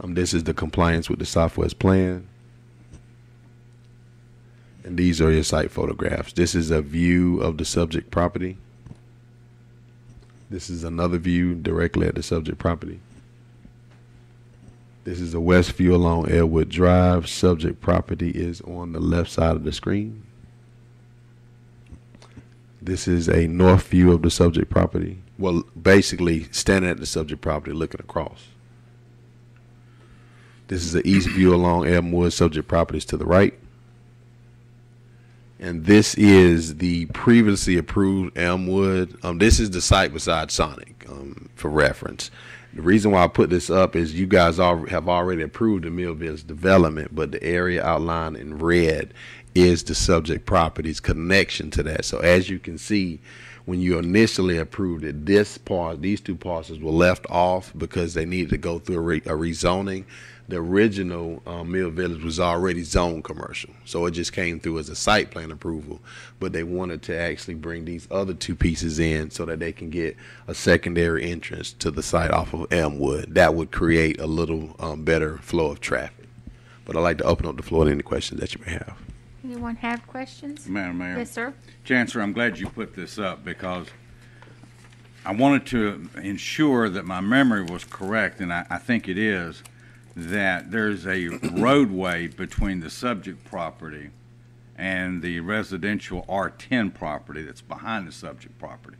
Um, this is the compliance with the Southwest Plan. And these are your site photographs. This is a view of the subject property. This is another view directly at the subject property. This is a west view along Elwood Drive. Subject property is on the left side of the screen. This is a north view of the subject property. Well, basically standing at the subject property looking across. This is the east view along Elmwood. Subject properties to the right. And this is the previously approved Elmwood. Um, this is the site beside Sonic, um, for reference. The reason why I put this up is you guys have already approved the Mill Village's development, but the area outlined in red is the subject property's connection to that. So as you can see, when you initially approved it, this part, these two parcels were left off because they needed to go through a, re- a rezoning. The original um, Mill Village was already zoned commercial, so it just came through as a site plan approval. But they wanted to actually bring these other two pieces in so that they can get a secondary entrance to the site off of Elmwood. That would create a little um, better flow of traffic. But I'd like to open up the floor to any questions that you may have. Anyone have questions? Madam Mayor. Yes, sir. Chancellor, I'm glad you put this up because I wanted to ensure that my memory was correct, and I, I think it is, that there's a roadway between the subject property and the residential R10 property that's behind the subject property.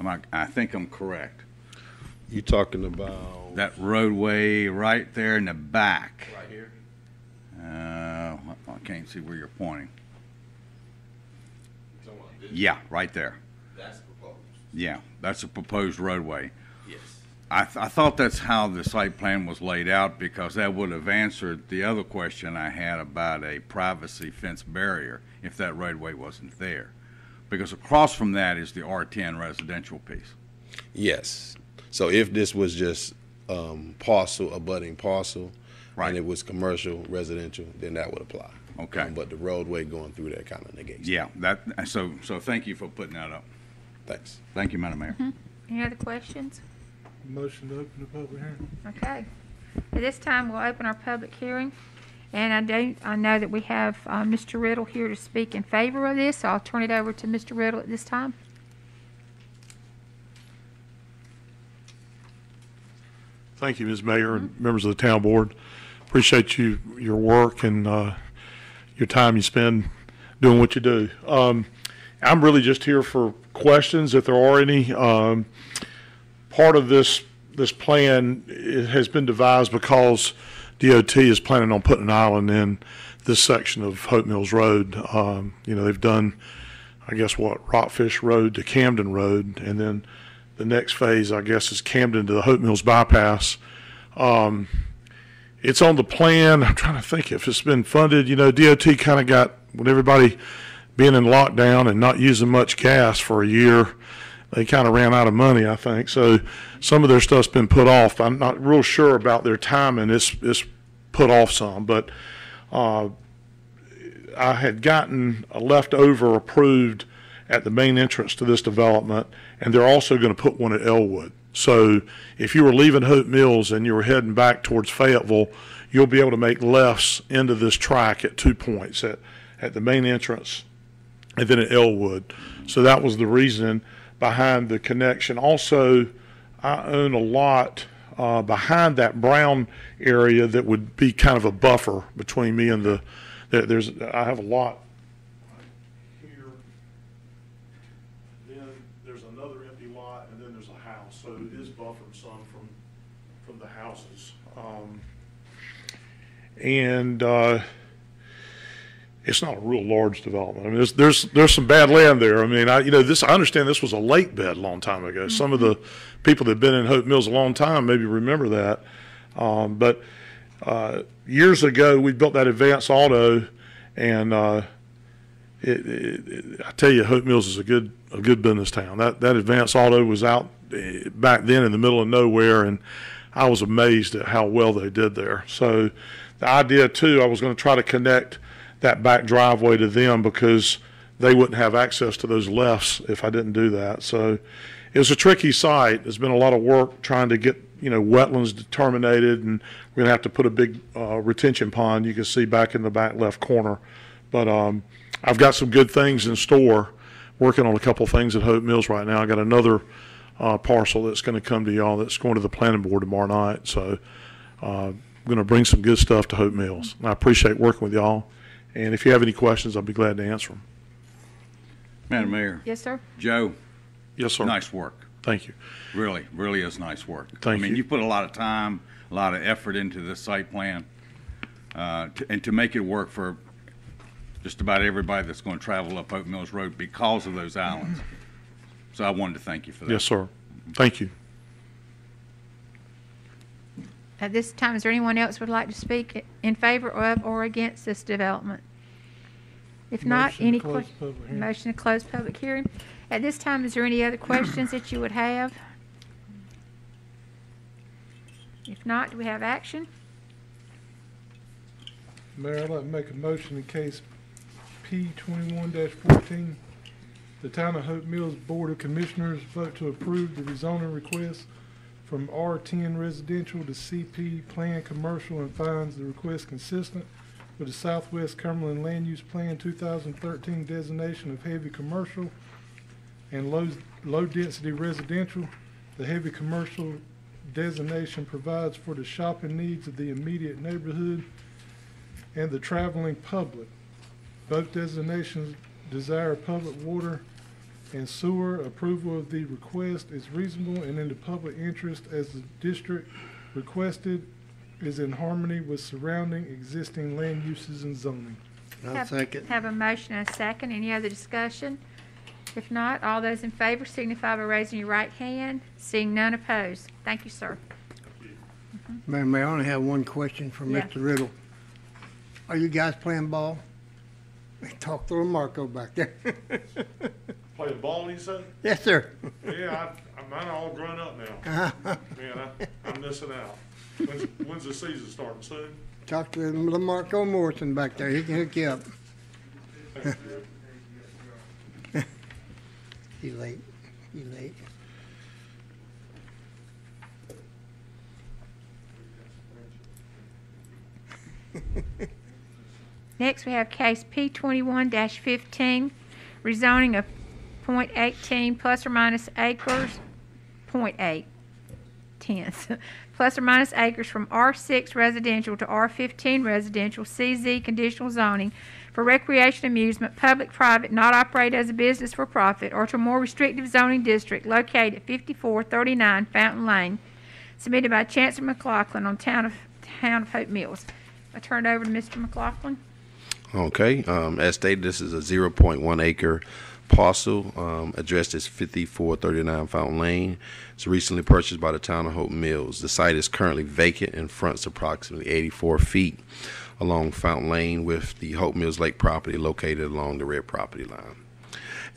Am I, I think I'm correct. You talking about? That roadway right there in the back. Right here? Uh, I can't see where you're pointing. Yeah, right there. That's proposed. Yeah, that's a proposed roadway. Yes. I, th- I thought that's how the site plan was laid out because that would have answered the other question I had about a privacy fence barrier if that roadway wasn't there. Because across from that is the R10 residential piece. Yes. So if this was just um, parcel, abutting parcel, and it was commercial, residential, then that would apply. Okay. Um, But the roadway going through there kind of negates. Yeah, that, so, so thank you for putting that up. Thanks. Thank you, Madam Mayor. Any other questions? Motion to open the public hearing. Okay. At this time, we'll open our public hearing. And I do, I know that we have, uh, Mr. Riddle here to speak in favor of this, so I'll turn it over to Mr. Riddle at this time. Thank you, Ms. Mayor and members of the town board. Appreciate you, your work and uh, your time you spend doing what you do. Um, I'm really just here for questions, if there are any. Um, Part of this, this plan has been devised because DOT is planning on putting an island in this section of Hope Mills Road. Um, You know, they've done, I guess, what, Rockfish Road to Camden Road, and then the next phase, I guess, is Camden to the Hope Mills bypass. Um, it's on the plan. I'm trying to think if it's been funded. You know, DOT kind of got with everybody being in lockdown and not using much gas for a year. They kind of ran out of money, I think. So some of their stuff's been put off. I'm not real sure about their timing. It's it's put off some, but uh, I had gotten a leftover approved at the main entrance to this development, and they're also going to put one at Elwood. So if you were leaving Hope Mills and you were heading back towards Fayetteville, you'll be able to make lefts into this track at two points at, at the main entrance and then at Elwood. So that was the reason behind the connection. Also, I own a lot uh, behind that brown area that would be kind of a buffer between me and the. There, there's I have a lot here. Then there's another empty lot, and then there's a house. So it is buffered some from from the houses. Um, and uh, it's not a real large development. I mean, there's, there's, there's some bad land there. I mean, I, you know, this, I understand this was a lake bed a long time ago. Some of the people that have been in Hope Mills a long time maybe remember that. Um, but, uh, years ago, we built that Advance Auto and, uh, it, it, it, I tell you, Hope Mills is a good, a good business town. That, that Advance Auto was out eh, back then in the middle of nowhere and I was amazed at how well they did there. So the idea too, I was going to try to connect that back driveway to them because they wouldn't have access to those lefts if I didn't do that. So it was a tricky site. There's been a lot of work trying to get you know wetlands determinated, and we're gonna have to put a big uh, retention pond. You can see back in the back left corner. But um, I've got some good things in store. Working on a couple things at Hope Mills right now. I got another uh, parcel that's going to come to y'all. That's going to the planning board tomorrow night. So uh, going to bring some good stuff to Hope Mills. And I appreciate working with y'all. And if you have any questions, I'll be glad to answer them. Madam Mayor, Yes, sir. Joe, Yes, sir. nice work. Thank you. Really, really is nice work. Thank you. I mean, you. you put a lot of time, a lot of effort into this site plan, uh, to- and to make it work for just about everybody that's going to travel up Hope Mills Road because of those islands. So I wanted to thank you for that. Yes, sir. Thank you. At this time, is there anyone else would like to speak in favor of or against this development? If not, Motion to any close questions? public hearing. Motion to close public hearing. At this time, is there any other questions that you would have? If not, do we have action? Mayor, I'd like to make a motion in case P twenty-one fourteen. The Town of Hope Mills Board of Commissioners vote to approve the rezoning request from R ten residential to CP Plan Commercial and finds the request consistent with the Southwest Cumberland Land Use Plan two thousand thirteen designation of heavy commercial and low, low-density residential. The heavy commercial designation provides for the shopping needs of the immediate neighborhood and the traveling public. Both designations desire public water and sewer. Approval of the request is reasonable and in the public interest as the district requested is in harmony with surrounding existing land uses and zoning. I'll Have- second. Have a motion and a second. Any other discussion? If not, all those in favor signify by raising your right hand. Seeing none opposed. Thank you, sir. Mm-hmm. Mayor, Mayor, I only have one question for Yeah. Mr. Riddle. Are you guys playing ball? Talk to Marco back there. Play the ball, you said? Yes, sir. Yeah, I, I'm not all grown up now. Uh-huh. Man, I, I'm missing out. When's, when's the season starting soon? Talk to Lamarco Morrison back there. He can hook you up. Thank you. He late. He late. Next, we have case P twenty-one fifteen, rezoning of point eighteen plus or minus acres, point eight, tenths, plus or minus acres from R six residential to R fifteen residential, CZ conditional zoning for recreation amusement, public, private, not operate as a business for profit, or to a more restrictive zoning district located at fifty-four thirty-nine Fountain Lane, submitted by Chancellor McLaughlin on Town of, Town of Hope Mills. I turn it over to Mr. McLaughlin. Okay, um, as stated, this is a zero point one acre parcel, um, addressed as fifty-four thirty-nine Fountain Lane. It's recently purchased by the town of Hope Mills. The site is currently vacant and fronts approximately eighty-four feet along Fountain Lane with the Hope Mills Lake property located along the red property line.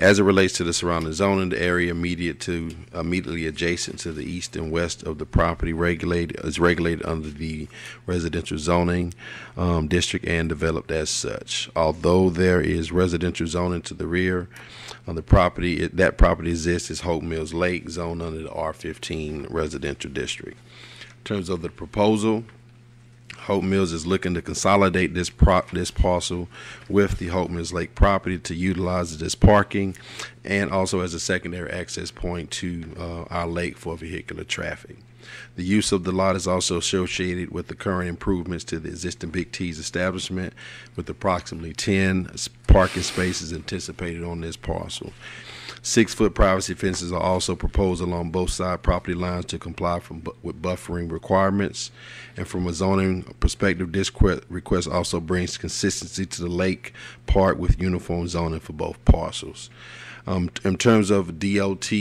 As it relates to the surrounding zoning, the area immediate to, immediately adjacent to the east and west of the property regulated, is regulated under the residential zoning um, district and developed as such. Although there is residential zoning to the rear of the property, it- that property exists as Hope Mills Lake, zoned under the R15 residential district. In terms of the proposal, Hope Mills is looking to consolidate this this parcel with the Hope Mills Lake property to utilize as parking and also as a secondary access point to uh, our lake for vehicular traffic. The use of the lot is also associated with the current improvements to the existing Big T's establishment with approximately 10 parking spaces anticipated on this parcel. Six-foot privacy fences are also proposed along both side property lines to comply from, with buffering requirements. And from a zoning perspective, this request also brings consistency to the lake park with uniform zoning for both parcels. Um, in terms of DOT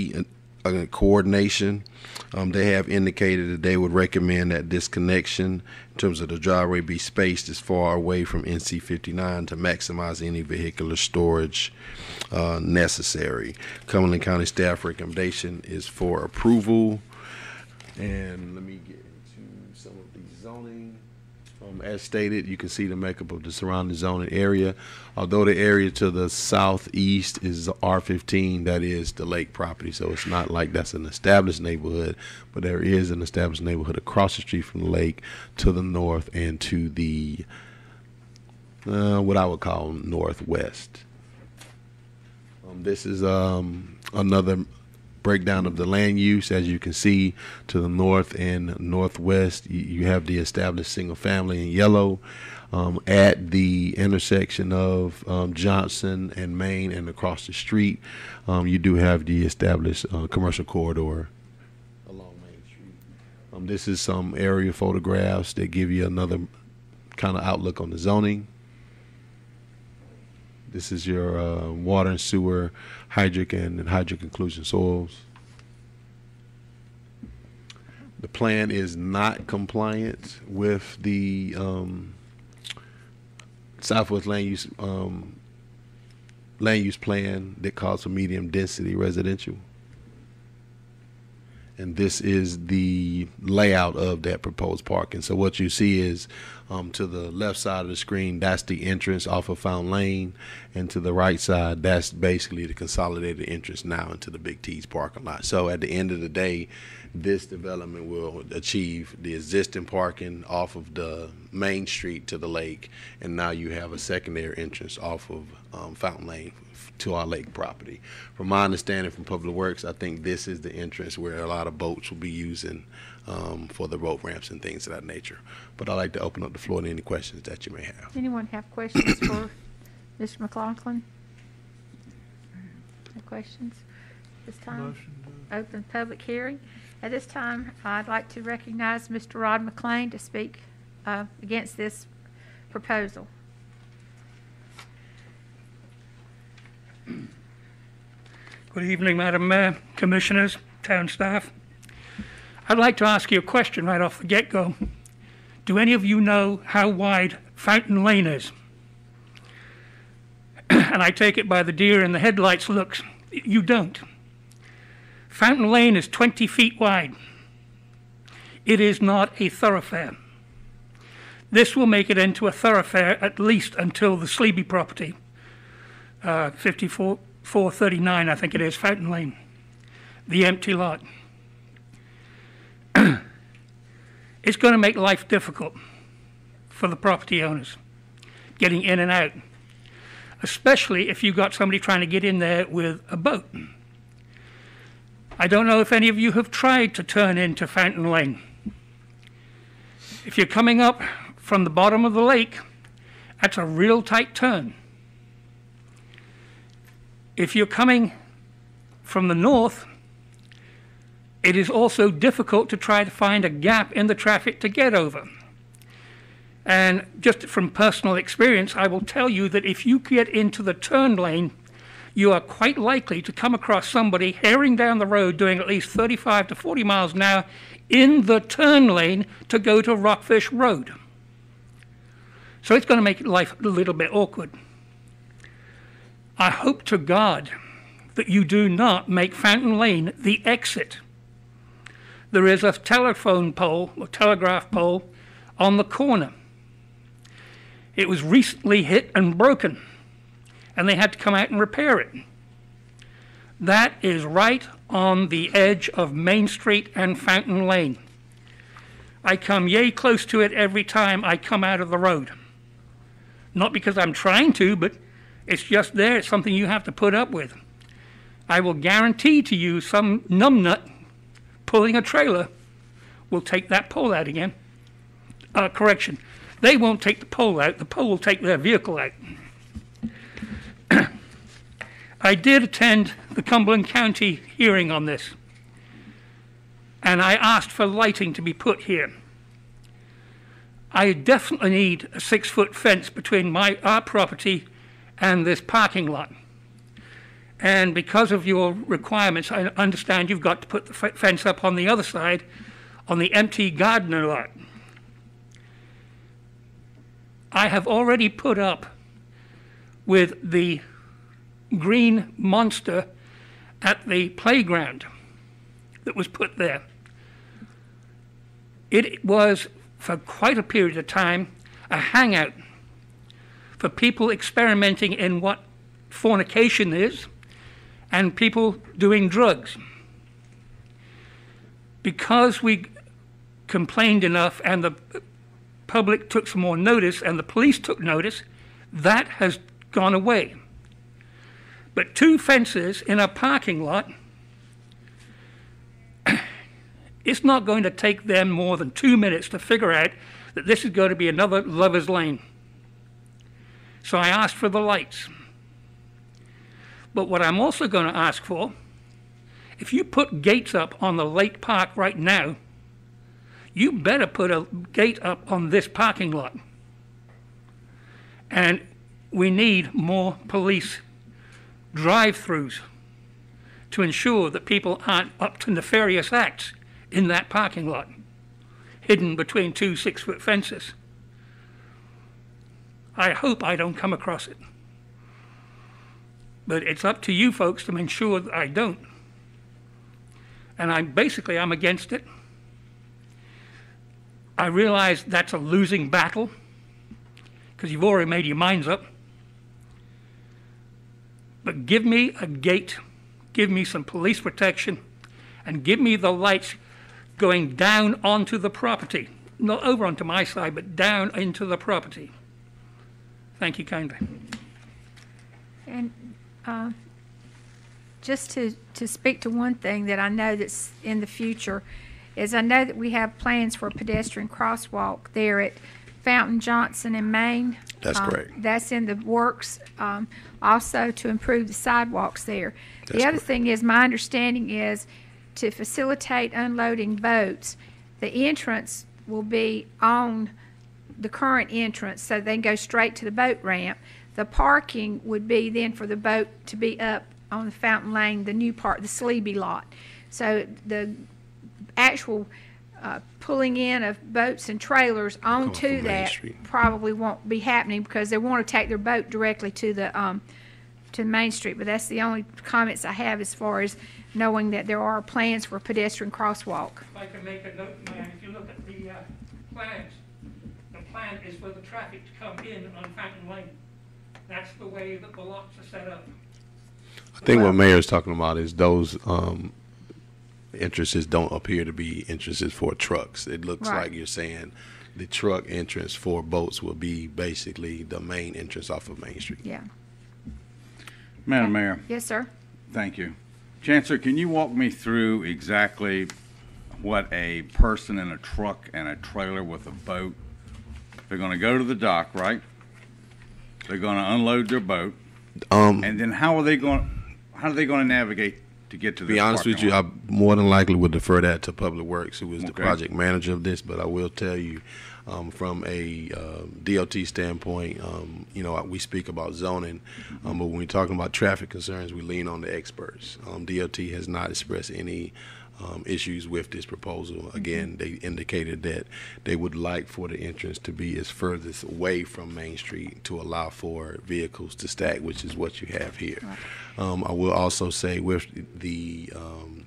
uh, coordination, um, they have indicated that they would recommend that this connection, in terms of the driveway, be spaced as far away from NC 59 to maximize any vehicular storage uh, necessary. Cumberland County staff recommendation is for approval. And let me get into some of the zoning. Um, as stated, you can see the makeup of the surrounding zoning area. Although the area to the southeast is R15, that is the lake property, so it's not like that's an established neighborhood, but there is an established neighborhood across the street from the lake to the north and to the uh, what I would call northwest. Um, this is um, another breakdown of the land use. As you can see to the north and northwest, you, have the established single family in yellow. Um, at the intersection of um, Johnson and Main and across the street, um, you do have the established uh, commercial corridor along Main Street. Um, this is some area photographs that give you another kind of outlook on the zoning. This is your uh, water and sewer, hydric and, and hydric inclusion soils. The plan is not compliant with the um, Southwest Land Use um, Land Use Plan that calls for medium density residential. And this is the layout of that proposed parking. So what you see is um, to the left side of the screen, that's the entrance off of Fountain Lane. And to the right side, that's basically the consolidated entrance now into the Big T's parking lot. So at the end of the day, this development will achieve the existing parking off of the main street to the lake. And now you have a secondary entrance off of um, Fountain Lane to our lake property. From my understanding from Public Works, I think this is the entrance where a lot of boats will be using um, for the boat ramps and things of that nature. But I'd like to open up the floor to any questions that you may have. Anyone have questions for Mr. McLaughlin? No questions? At this time? Motion Open public hearing. At this time, I'd like to recognize Mr. Rod McLean to speak uh, against this proposal. Good evening, Madam Mayor, Commissioners, town staff. I'd like to ask you a question right off the get-go. Do any of you know how wide Fountain Lane is? and I take it by the deer in the headlights looks. You don't. Fountain Lane is 20 feet wide. It is not a thoroughfare. This will make it into a thoroughfare at least until the Sleeby property, uh, 5439, I think it is, Fountain Lane, the empty lot. it's going to make life difficult for the property owners getting in and out, especially if you've got somebody trying to get in there with a boat. I don't know if any of you have tried to turn into Fountain Lane. If you're coming up from the bottom of the lake, that's a real tight turn. If you're coming from the north, it is also difficult to try to find a gap in the traffic to get over. And just from personal experience, I will tell you that if you get into the turn lane, you are quite likely to come across somebody herring down the road doing at least 35 to 40 miles an hour in the turn lane to go to Rockfish Road. So it's going to make life a little bit awkward. I hope to God that you do not make Fountain Lane the exit. There is a telephone pole, or telegraph pole, on the corner. It was recently hit and broken, and they had to come out and repair it. That is right on the edge of Main Street and Fountain Lane. I come yay close to it every time I come out of the road. Not because I'm trying to, but it's just there. It's something you have to put up with. I will guarantee to you some numbnut pulling a trailer will take that pole out again. Uh, correction. They won't take the pole out. The pole will take their vehicle out. I did attend the Cumberland County hearing on this, and I asked for lighting to be put here. I definitely need a six-foot fence between my, our property and this parking lot. And because of your requirements, I understand you've got to put the fe- fence up on the other side, on the empty gardener lot. I have already put up with the green monster at the playground that was put there. It was, for quite a period of time, a hangout for people experimenting in what fornication is and people doing drugs. Because we complained enough and the public took some more notice and the police took notice, that has gone away. But two fences in a parking lot, it's not going to take them more than two minutes to figure out that this is going to be another lover's lane. So I asked for the lights. But what I'm also going to ask for, if you put gates up on the Lake Park right now, you better put a gate up on this parking lot. And we need more police drive-throughs to ensure that people aren't up to nefarious acts in that parking lot, hidden between two six-foot fences. I hope I don't come across it. But it's up to you folks to ensure that I don't. And I'm basically I'm against it. I realize that's a losing battle because you've already made your minds up. But give me a gate, give me some police protection, and give me the lights going down onto the property. Not over onto my side, but down into the property. Thank you kindly. And uh, just to, to speak to one thing that I know that's in the future, is I know that we have plans for a pedestrian crosswalk there at Fountain Johnson in Main. That's Um, correct. That's in the works, um, also to improve the sidewalks there. The That's other thing is, my understanding is to facilitate unloading boats, the entrance will be on the current entrance, so they can go straight to the boat ramp. The parking would be then for the boat to be up on the Fountain Lane, the new part, the Sleepy lot. So the actual uh, pulling in of boats and trailers onto from Main that Street. probably won't be happening because they want to take their boat directly to the, um, to Main Street. But that's the only comments I have as far as knowing that there are plans for a pedestrian crosswalk. If I can make a note, man, if you look at the uh, plans, the plan is for the traffic to come in on Fountain Lane. That's the way that the lots are set up. I think what Mayor is talking about is those um, entrances don't appear to be entrances for trucks. It looks Right. like you're saying the truck entrance for boats will be basically the main entrance off of Main Street. Yeah. Madam Mayor, Yes, sir. thank you. Chancer, can you walk me through exactly what a person in a truck and a trailer with a boat, they're gonna go to the dock, right? They're gonna unload their boat, Um, and then how are they going, how are they gonna navigate to get to to this be honest with you, lot? I more than likely would defer that to Public Works, who is the project manager of this. But I will tell you, um, from a uh, DOT standpoint, um, you know, we speak about zoning, um, but when we're talking about traffic concerns, we lean on the experts. Um, DOT has not expressed any um, issues with this proposal. Again, they indicated that they would like for the entrance to be as furthest away from Main Street to allow for vehicles to stack, which is what you have here. Um, I will also say with the um,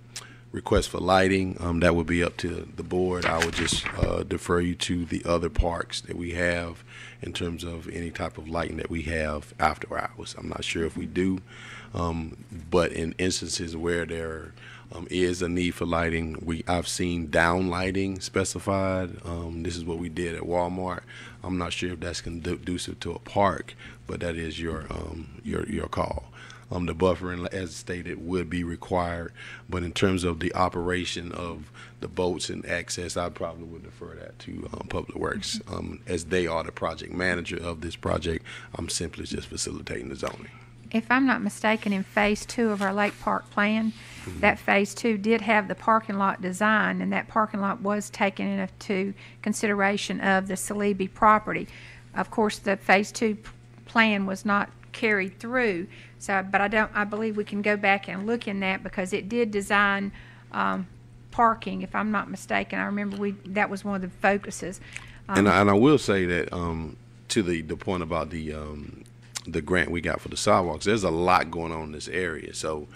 request for lighting, um, that would be up to the board. I would just uh, defer you to the other parks that we have in terms of any type of lighting that we have after hours. I'm not sure if we do, um, but in instances where there um, is a need for lighting, we I've seen down lighting specified. Um, this is what we did at Walmart. I'm not sure if that's conducive to a park, but that is your um, your your call. Um, the buffering, as stated, would be required, but in terms of the operation of the boats and access, I probably would defer that to um, Public Works, um, as they are the project manager of this project. I'm simply just facilitating the zoning. if I'm not mistaken, in phase two of our Lake Park plan, that phase two did have the parking lot design, and that parking lot was taken into consideration of the Salibi property. Of course, the phase two plan was not carried through, so, but I don't, I believe we can go back and look in that because it did design, um, parking, if I'm not mistaken. I remember we, that was one of the focuses. And Um, I, and I will say that um, to the the point about the um, the grant we got for the sidewalks, there's a lot going on in this area. So,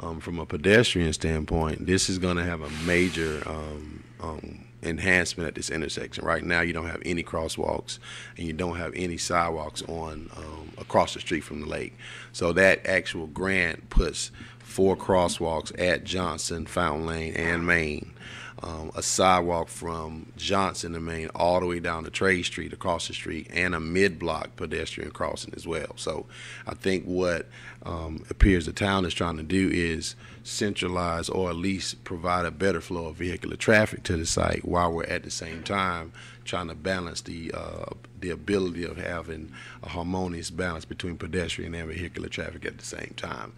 um, from a pedestrian standpoint, this is going to have a major um, um, enhancement at this intersection. Right now, you don't have any crosswalks, and you don't have any sidewalks on um, across the street from the lake. So that actual grant puts four crosswalks at Johnson, Fountain Lane, and Main um, a sidewalk from Johnson to Main all the way down to Trade Street across the street, and a mid-block pedestrian crossing as well. So, I think what um, appears the town is trying to do is centralize or at least provide a better flow of vehicular traffic to the site while we're at the same time trying to balance the uh, the ability of having a harmonious balance between pedestrian and vehicular traffic at the same time.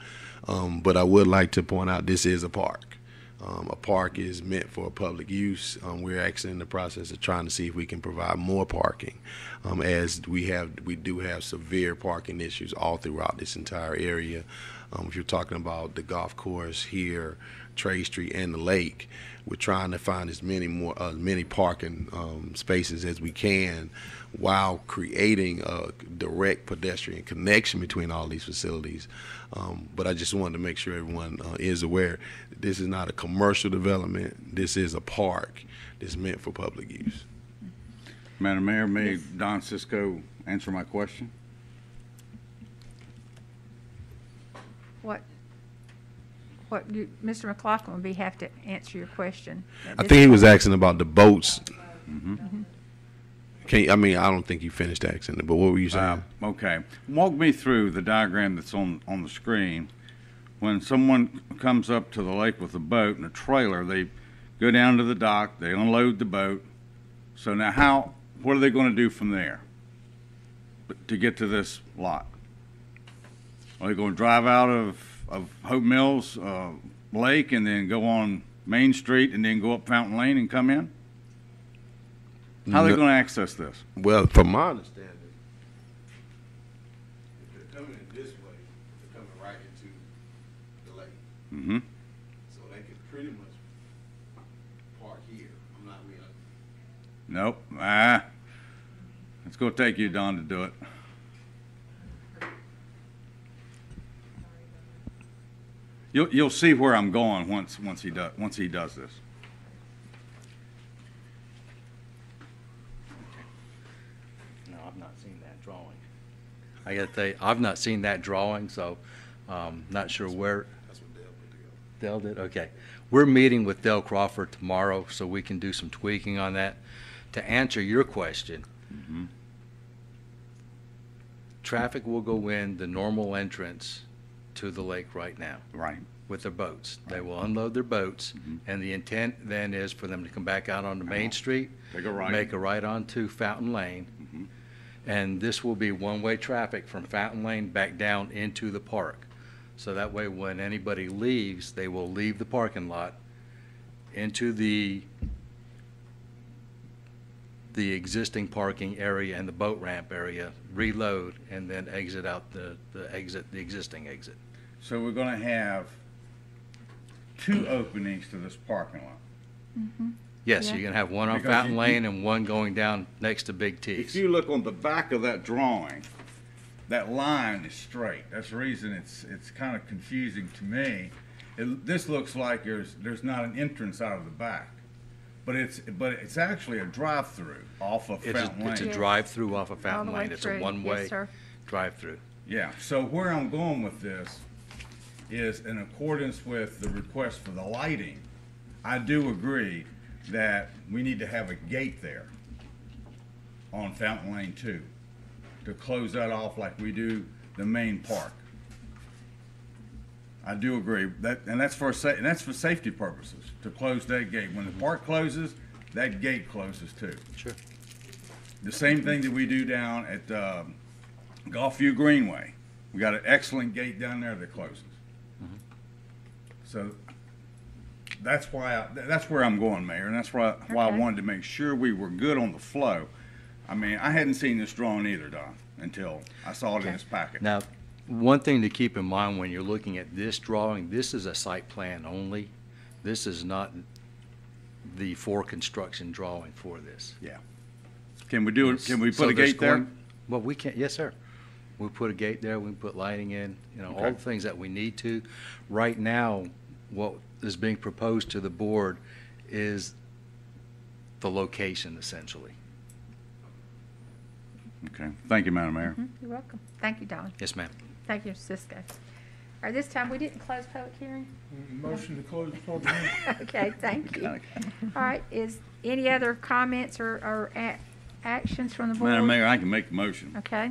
Um, but I would like to point out this is a park. Um, a park is meant for public use. Um, we're actually in the process of trying to see if we can provide more parking, um, as we have we do have severe parking issues all throughout this entire area. Um, if you're talking about the golf course here, Trade Street, and the lake, we're trying to find as many more uh, many parking um, spaces as we can, while creating a direct pedestrian connection between all these facilities. Um, but I just wanted to make sure everyone uh, is aware this is not a commercial development. This is a park that's meant for public use. Madam Mayor, may Don Sisko answer my question? What, what, you- Mr. McLaughlin would be, have to answer your question. I think he was asking about the boats. Mhm. Can I mean, I don't think you finished asking it, but what were you saying? Uh, Okay. Walk me through the diagram that's on, on the screen. When someone comes up to the lake with a boat and a trailer, they go down to the dock, they unload the boat. So now how, what are they going to do from there to get to this lot? Are they going to drive out of, of Hope Mills uh, Lake and then go on Main Street and then go up Fountain Lane and come in? How are they No. going to access this? Well, from my understanding, if they're coming in this way, they're coming right into the lake. Mm-hmm. So they can pretty much park here. I'm not really. Nope. Ah. It's gonna take you, Don, to do it. You'll, you'll see where I'm going once, once he does, once he does this. No, I've not seen that drawing. I gotta tell you, I've not seen that drawing, so, um, not sure where. That's what Dale put together. Dell did, okay. We're meeting with Dell Crawford tomorrow, so we can do some tweaking on that. To answer your question, traffic will go in the normal entrance to the lake right now. Right. With their boats. They will unload their boats, Mm-hmm. and the intent then is for them to come back out onto Main Street. Take a right. Make a right onto Fountain Lane. And this will be one-way traffic from Fountain Lane back down into the park. So that way, when anybody leaves, they will leave the parking lot into the, the existing parking area and the boat ramp area, reload, and then exit out the, the exit, the existing exit. So we're gonna have two openings to this parking lot. Mm-hmm. Yes, Yeah. you can have one on Because Fountain you- Lane and one going down next to Big T. If T's. you look on the back of that drawing, that line is straight. That's the reason it's, it's kind of confusing to me. It, this looks like there's, there's not an entrance out of the back. But it's, but it's actually a drive-through off of It's Fountain a, it's a Lane. drive-through off of Fountain way Lane. It's through. a Yes, one-way sir. drive-through. Yeah, so where I'm going with this is in accordance with the request for the lighting. I do agree that we need to have a gate there on Fountain Lane two to close that off like we do the main park. I do agree that, and that's for sa- and that's for safety purposes to close that gate. When the park closes, that gate closes too. Sure. The same thing that we do down at um, Golfview Greenway. We We got an excellent gate down there that closes. So that's why, I- that's where I'm going, Mayor, and that's why, why I Okay. wanted to make sure we were good on the flow. I mean, I hadn't seen this drawing either, Don, until I saw it in this packet. Now, one thing to keep in mind when you're looking at this drawing, this is a site plan only. This is not the for construction drawing for this. Yeah. Can we do it, can we So put a there's gate there? going- Well, we can't, yes, sir. We put a gate there, we can put lighting in, you know, all Okay. the things that we need to. Right now, what is being proposed to the board is the location essentially. Okay, thank you, Madam Mayor. Mhm, You're welcome. Thank you, Don. Yes, ma'am. Thank you, Sisko. All right, this time, we didn't close public hearing? Motion to close public hearing. Okay, thank you. All right, is any other comments or, or a- actions from the board? Madam Mayor, I can make the motion. Okay,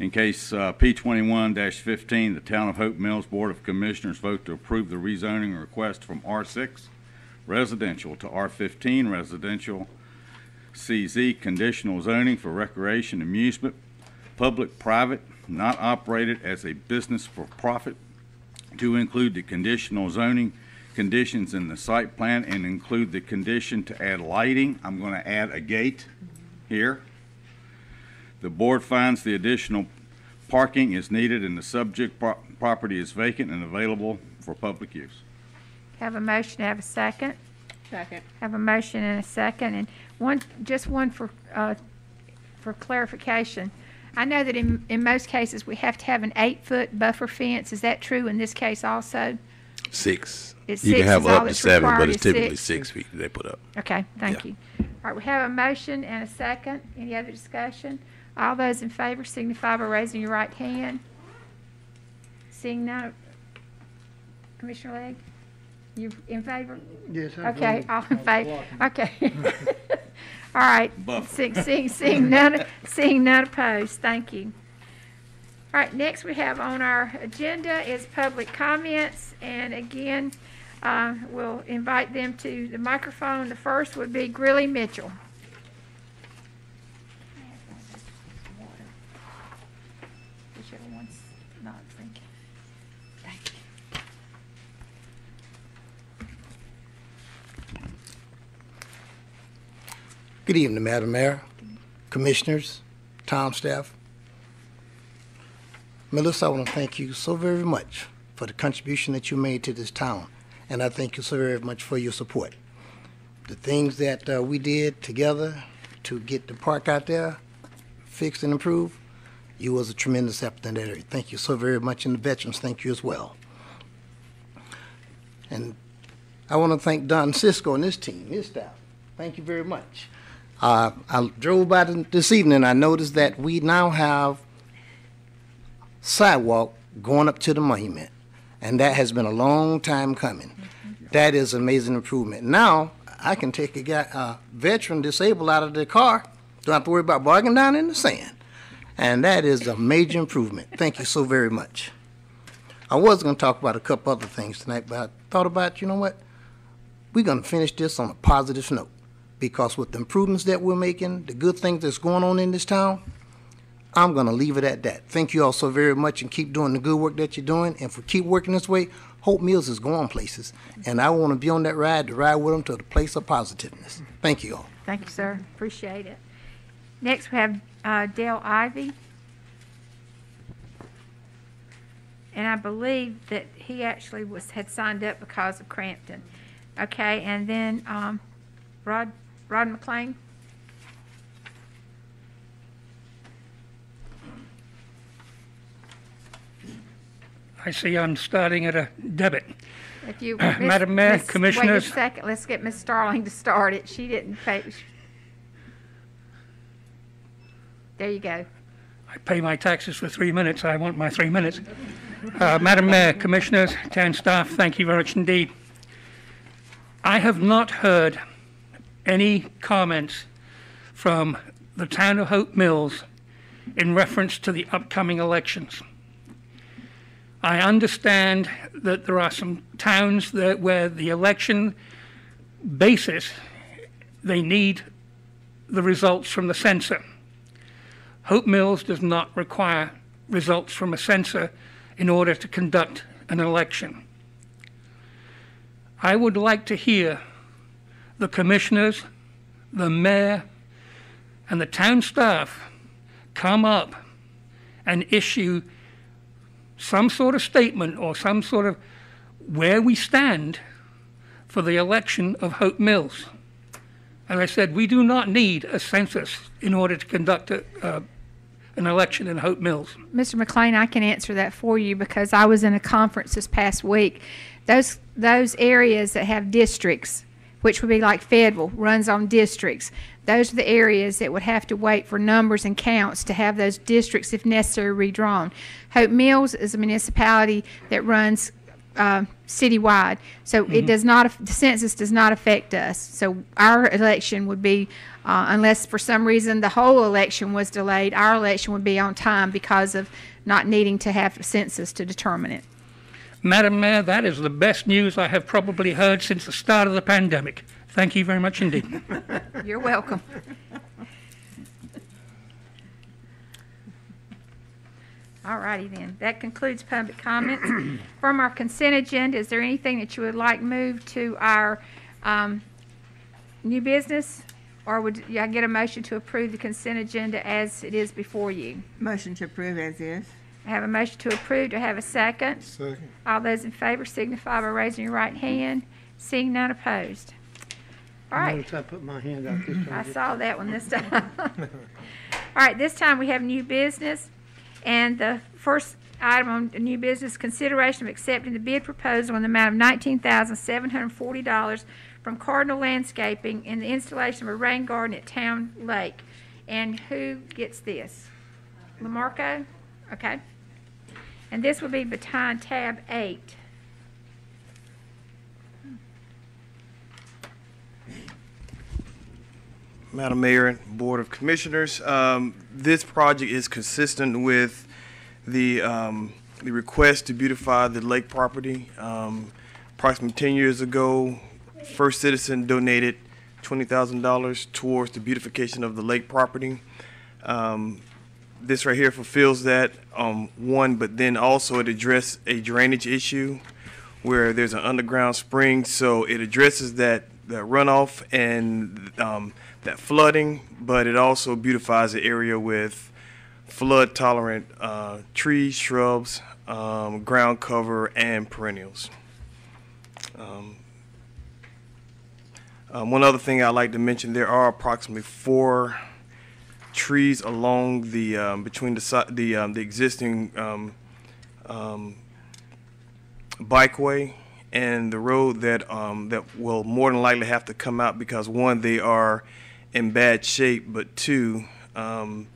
In case uh, P twenty-one fifteen, the Town of Hope Mills Board of Commissioners vote to approve the rezoning request from R six residential to R fifteen residential CZ conditional zoning for recreation amusement, public, private, not operated as a business for profit, to include the conditional zoning conditions in the site plan and include the condition to add lighting. I'm going to add a gate here. The board finds the additional parking is needed and the subject pro- property is vacant and available for public use. have a motion, have a second? Second. Have a motion and a second, and one, just one for, uh, for clarification. I know that in, in most cases, we have to have an eight-foot buffer fence. Is that true in this case also? Six. It's You can six have is all up to that's seven, required but it's is typically six. six feet they put up. Okay, thank Yeah. you. All right, we have a motion and a second. Any other discussion? All those in favor signify by raising your right hand. Seeing none, Commissioner Legg, you in favor? Yes, I Okay, voted. all in favor, okay. All right, Buffer. seeing, seeing, seeing none, seeing none opposed, thank you. All right, next we have on our agenda is public comments, and again, uh, we'll invite them to the microphone. The first would be Greeley Mitchell. Not. Good evening, Madam Mayor, Commissioners, town staff. Melissa, I want to thank you so very much for the contribution that you made to this town, and I thank you so very much for your support. The things that uh, we did together to get the park out there fixed and improved, you was a tremendous effort in that area. Thank you so very much, and the veterans, thank you as well. And I want to thank Don Sisko and his team, his staff. Thank you very much. Uh, I drove by th- this evening. I noticed that we now have sidewalk going up to the monument, and that has been a long time coming. That is an amazing improvement. Now I can take a guy, uh, veteran disabled out of their car. Don't have to worry about bogging down in the sand, and that is a major improvement. Thank you so very much. I was going to talk about a couple other things tonight, but I thought about, you know what? We're going to finish this on a positive note because with the improvements that we're making, the good things that's going on in this town, I'm going to leave it at that. Thank you all so very much and keep doing the good work that you're doing. And if we keep working this way, Hope Mills is going places. And I want to be on that ride to ride with them to the place of positiveness. Thank you all. Thank you, sir. Appreciate it. Next, we have uh, Dale Ivy. And I believe that he actually was, had signed up because of Crampton. Okay, and then um, Rod, Rod McLean. I see I'm starting at a debit. If you, Madam Mayor, Miss- Wait a second, let's get Miss Starling to start it. She didn't pay. There you go. I pay my taxes for three minutes. I want my three minutes. Uh, Madam Mayor, Commissioners, town staff, thank you very much indeed. I have not heard any comments from the town of Hope Mills in reference to the upcoming elections. I understand that there are some towns that where the election basis, they need the results from the census. Hope Mills does not require results from a censor in order to conduct an election. I would like to hear the commissioners, the mayor, and the town staff come up and issue some sort of statement or some sort of where we stand for the election of Hope Mills. As I said, we do not need a census in order to conduct a, uh, an election in Hope Mills. Mr. McLean, I can answer that for you because I was in a conference this past week. Those those areas that have districts, which would be like federal, runs on districts. Those are the areas that would have to wait for numbers and counts to have those districts, if necessary, redrawn. Hope Mills is a municipality that runs uh, citywide, so it Mhm. does not. The census does not affect us. So our election would be, uh, unless for some reason the whole election was delayed, our election would be on time because of not needing to have a census to determine it. Madam Mayor, that is the best news I have probably heard since the start of the pandemic. Thank you very much indeed. You're welcome. All righty then. That concludes public comments. From our consent agenda, is there anything that you would like moved to our um, new business? Or would I get a motion to approve the consent agenda as it is before you? Motion to approve as is. I have a motion to approve. Do I have a second? Second. All those in favor signify by raising your right hand. Seeing none opposed. All right. Notice I put my hand out this time. I saw that one this time. All right, this time we have new business, and the first item on the new business, consideration of accepting the bid proposal in the amount of nineteen thousand seven hundred and forty dollars from Cardinal Landscaping in the installation of a rain garden at Town Lake. And who gets this? Lamarco? Okay. And this will be behind tab eight. Madam Mayor and Board of Commissioners, um, this project is consistent with the, um, the request to beautify the lake property. Um, approximately ten years ago, First Citizen donated twenty thousand dollars towards the beautification of the lake property. Um, this right here fulfills that, um, one, but then also it addressed a drainage issue where there's an underground spring, so it addresses that, that runoff and, um, that flooding, but it also beautifies the area with flood tolerant, uh, trees, shrubs, um, ground cover, and perennials. Um, um, one other thing I'd like to mention, there are approximately four trees along the, um, between the, the, um, the existing, um, bikeway and the road that, that will more than likely have to come out because one, they are in bad shape, but two, um,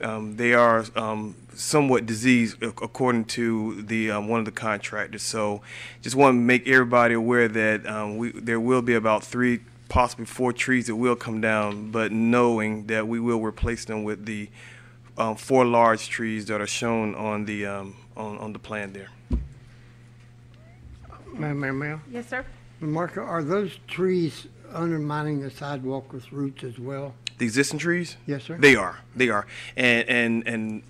um, they are, um, somewhat diseased according to the, um, one of the contractors. So just want to make everybody aware that, um, we, there will be about three, possibly four trees that will come down, but knowing that we will replace them with the, um, four large trees that are shown on the, um, on, on the plan there. Madam Mayor, Mayor? Yes, sir? Marco, are those trees undermining the sidewalk with roots as well? The existing trees? Yes, sir. They are. They are. And and and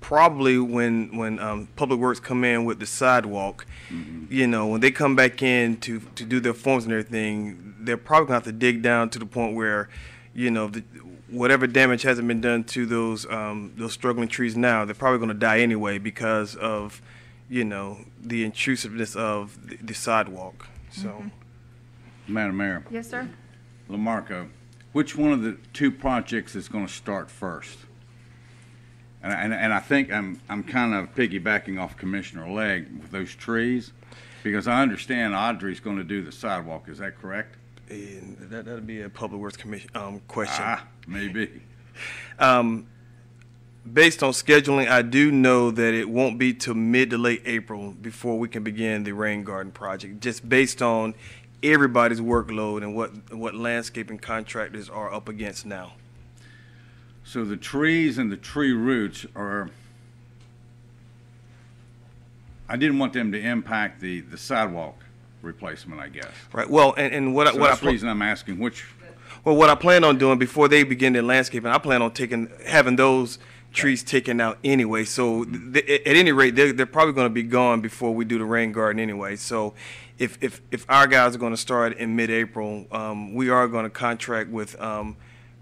probably when when um, Public Works come in with the sidewalk, you know, when they come back in to to do their forms and everything, they're probably gonna have to dig down to the point where, you know, the, whatever damage hasn't been done to those um, those struggling trees now, they're probably gonna die anyway because of, you know, the intrusiveness of the, the sidewalk. So. Madam Mayor, Yes, sir? Lamarco, which one of the two projects is going to start first? And, and, and I think I'm, I'm kind of piggybacking off Commissioner Legg with those trees, because I understand Autry's going to do the sidewalk, is that correct? And that, that'd be a Public Works Commission, um, question. Ah, maybe. Um, based on scheduling, I do know that it won't be till mid to late April before we can begin the rain garden project, just based on everybody's workload and what, what landscaping contractors are up against now. So the trees and the tree roots are, I didn't want them to impact the, the sidewalk replacement, I guess. Right, well, and, and what, I- So what I. that's the pl- reason I'm asking which, Well, what I plan on doing before they begin their landscaping, I plan on taking, having those trees taken out anyway. So th- at any rate, they're, they're probably going to be gone before we do the rain garden anyway. So if, if, if our guys are going to start in mid-April, um, we are going to contract with, um,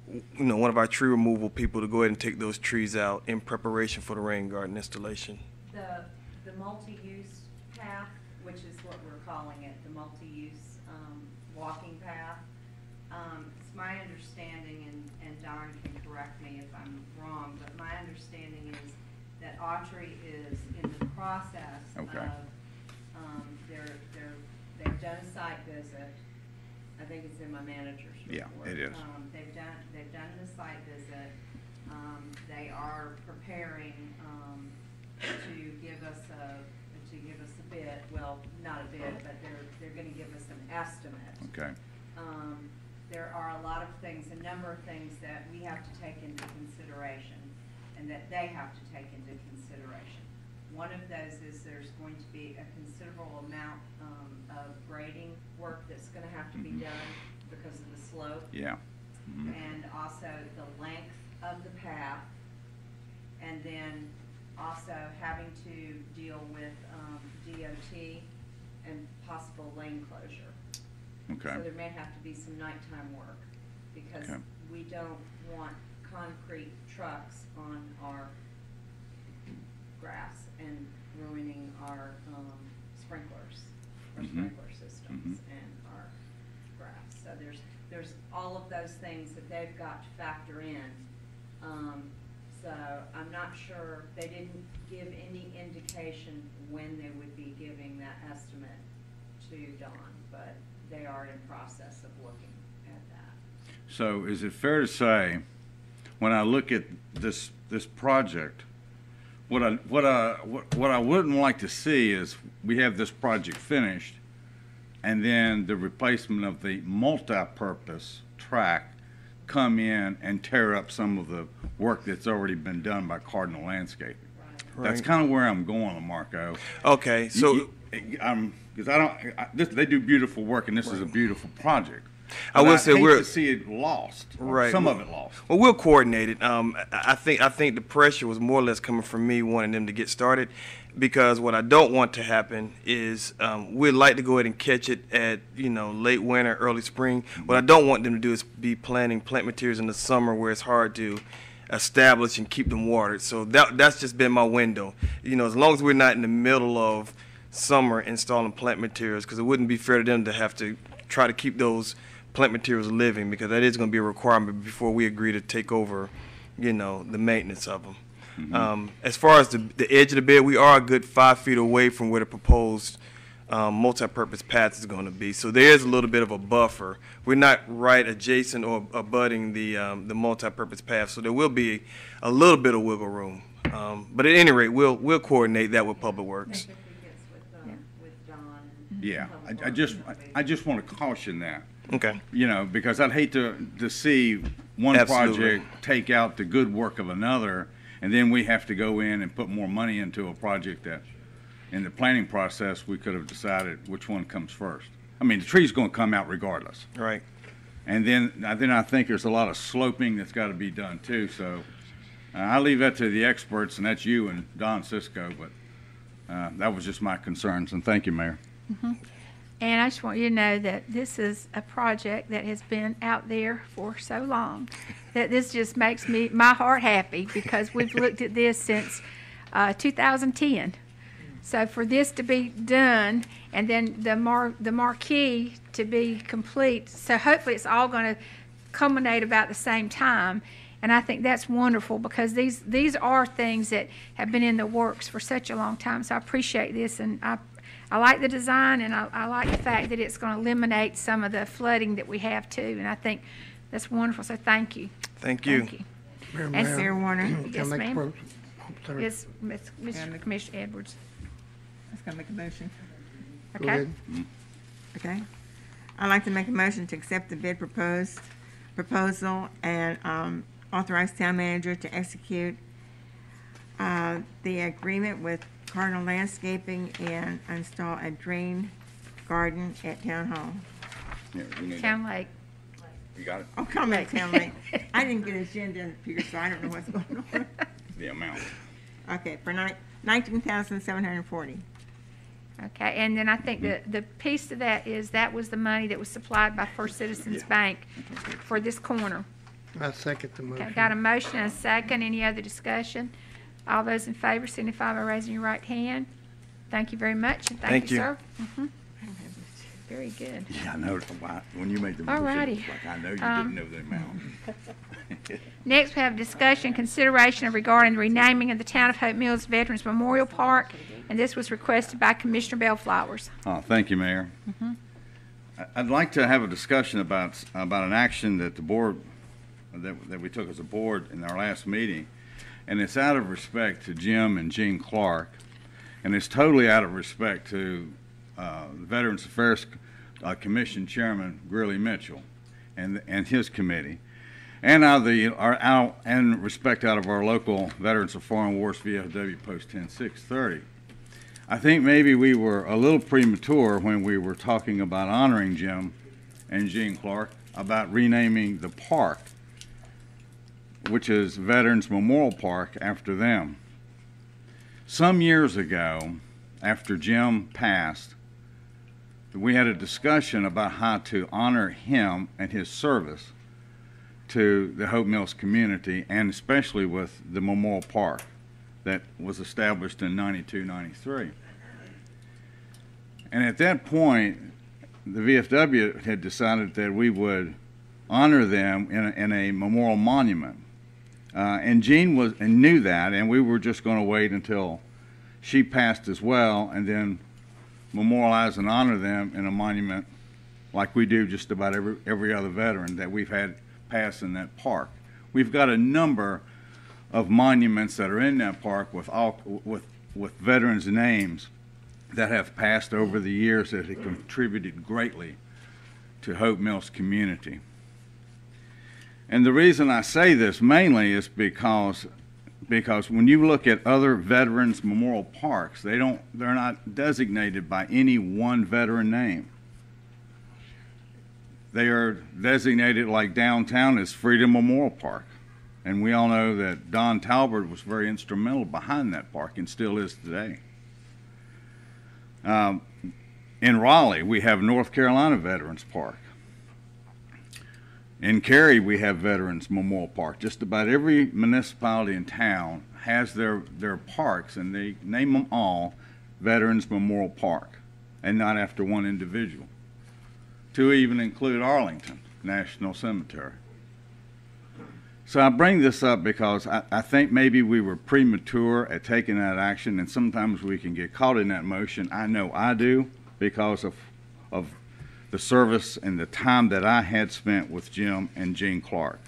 you know, one of our tree removal people to go ahead and take those trees out in preparation for the rain garden installation. The, the multi-use path, which is what we're calling it, the multi-use, um, walking path. Um, it's my understanding, and, and Don can correct me if I'm wrong, but my understanding is that Autry is in the process of, Okay. um, they're, they're, they've done a site visit. I think it's in my manager's Yeah, report. it is. Um, they've done, they've done the site visit. Um, they are preparing, um, to give us a, to give us a bid, well, not a bid, but they're, they're gonna give us an estimate. Okay. Um, there are a lot of things, a number of things that we have to take into consideration and that they have to take into consideration. One of those is there's going to be a considerable amount, um, of grading work that's gonna have to be Mhm. done because of the slope Yeah. Mhm. and also the length of the path, and then also having to deal with um, DOT and possible lane closure. Okay. So there may have to be some nighttime work, because Okay. we don't want concrete trucks on our grass and ruining our um, sprinklers, our Mhm. sprinkler systems Mhm. and our grass. So there's, there's all of those things that they've got to factor in. Um, so I'm not sure, they didn't give any indication when they would be giving that estimate to Don, but they are in process of looking at that. So is it fair to say, when I look at this, this project, what I, what I, what what I wouldn't like to see is we have this project finished and then the replacement of the multi-purpose track come in and tear up some of the work that's already been done by Cardinal Landscaping. That's kind of where I'm going, Marco. Okay, so- You- you- I'm, because I don't, I, this, they do beautiful work and this is a beautiful project. I will I'd say we're going to see it lost, right. some of it lost. Well, we'll coordinate it. Um, I I think I think the pressure was more or less coming from me wanting them to get started, because what I don't want to happen is um, we'd like to go ahead and catch it at you know late winter, early spring. What I don't want them to do is be planting plant materials in the summer where it's hard to establish and keep them watered. So that that's just been my window. You know, as long as we're not in the middle of summer installing plant materials, because it wouldn't be fair to them to have to try to keep those plant materials living, because that is going to be a requirement before we agree to take over, you know, the maintenance of them. Um, as far as the, the edge of the bed, we are a good five feet away from where the proposed um, multi-purpose path is going to be. So there is a little bit of a buffer. We're not right adjacent or abutting the um, the multi-purpose path, so there will be a little bit of wiggle room. Um, but at any rate, we'll we'll coordinate that with Public Works. Yeah, I, I just, I just want to caution that. Okay. You know, because I'd hate to, to see one Absolutely. project take out the good work of another, and then we have to go in and put more money into a project that, in the planning process, we could have decided which one comes first. I mean, the tree's gonna come out regardless. Right. And then, uh, then I think there's a lot of sloping that's gotta be done too, so, uh, I leave that to the experts, and that's you and Don Sisko, but, uh, that was just my concerns, and thank you, Mayor. And I just want you to know that this is a project that has been out there for so long that this just makes me my heart happy because we've looked at this since uh, 2010. So for this to be done and then the mar the marquee to be complete, so hopefully it's all going to culminate about the same time. And I think that's wonderful because these these are things that have been in the works for such a long time. So I appreciate this and I I like the design and I, I like the fact that it's going to eliminate some of the flooding that we have too. And I think that's wonderful. So thank you. Thank you. Thank you. Mayor, And- Mayor, Mayor Warner. can I Yes, make ma'am. oh. Yes, Ms. Mr. Commissioner Edwards. I was gonna make a motion. Go Okay. ahead. Okay. I'd like to make a motion to accept the bid proposed, proposal and, um, authorize town manager to execute, uh, the agreement with Cardinal Landscaping and install a drain garden at Town Hall. Yeah, we need Town Lake. You got it? Oh, comment, Town Lake. I didn't get an agenda, Peter, so I don't know what's going on. the amount. Okay, for nine, nineteen thousand seven hundred and forty. Okay, and then I think the, hmm. the piece of that is that was the money that was supplied by First Citizens Bank for this corner. I second the Okay, motion. got a motion and a second. Any other discussion? All those in favor signify by raising your right hand. Thank you very much, and thank Thank you, you. sir. Mhm. Very good. Yeah, I know, why- when you made the motion, righty. it's like, I know you Um, didn't know the amount. Next, we have discussion, consideration of regarding the renaming of the Town of Hope Mills Veterans Memorial Park, and this was requested by Commissioner Bellflowers. Oh, thank you, Mayor. I- I'd like to have a discussion about, about an action that the board, that, that we took as a board in our last meeting. And it's out of respect to Jim and Jean Clark. And it's totally out of respect to, uh, Veterans Affairs uh, Commission Chairman Greeley Mitchell and, and his committee. And out of the, our, out, and respect out of our local Veterans of Foreign Wars VFW Post 10630. I think maybe we were a little premature when we were talking about honoring Jim and Jean Clark about renaming the park, which is Veterans Memorial Park after them. Some years ago, after Jim passed, we had a discussion about how to honor him and his service to the Hope Mills community and especially with the Memorial Park that was established in 92, 93. And at that point, the VFW had decided that we would honor them in a, in a memorial monument. Uh, and Jean was and knew that, and we were just going to wait until she passed as well, and then memorialize and honor them in a monument like we do just about every every other veteran that we've had pass in that park. We've got a number of monuments that are in that park with all with with veterans' names that have passed over the years that have contributed greatly to Hope Mills community. And the reason I say this mainly is because because when you look at other veterans memorial parks, they don't they're not designated by any one veteran name. They are designated like downtown as Freedom Memorial Park. And we all know that Don Talbert was very instrumental behind that park and still is today. Um, in Raleigh, we have North Carolina Veterans Park. In Cary, we have Veterans Memorial Park. Just about every municipality in town has their, their parks, and they name them all Veterans Memorial Park, and not after one individual. To even include Arlington National Cemetery. So I bring this up because I, I think maybe we were premature at taking that action, and sometimes we can get caught in that motion. I know I do because of, of the service and the time that I had spent with Jim and Jean Clark.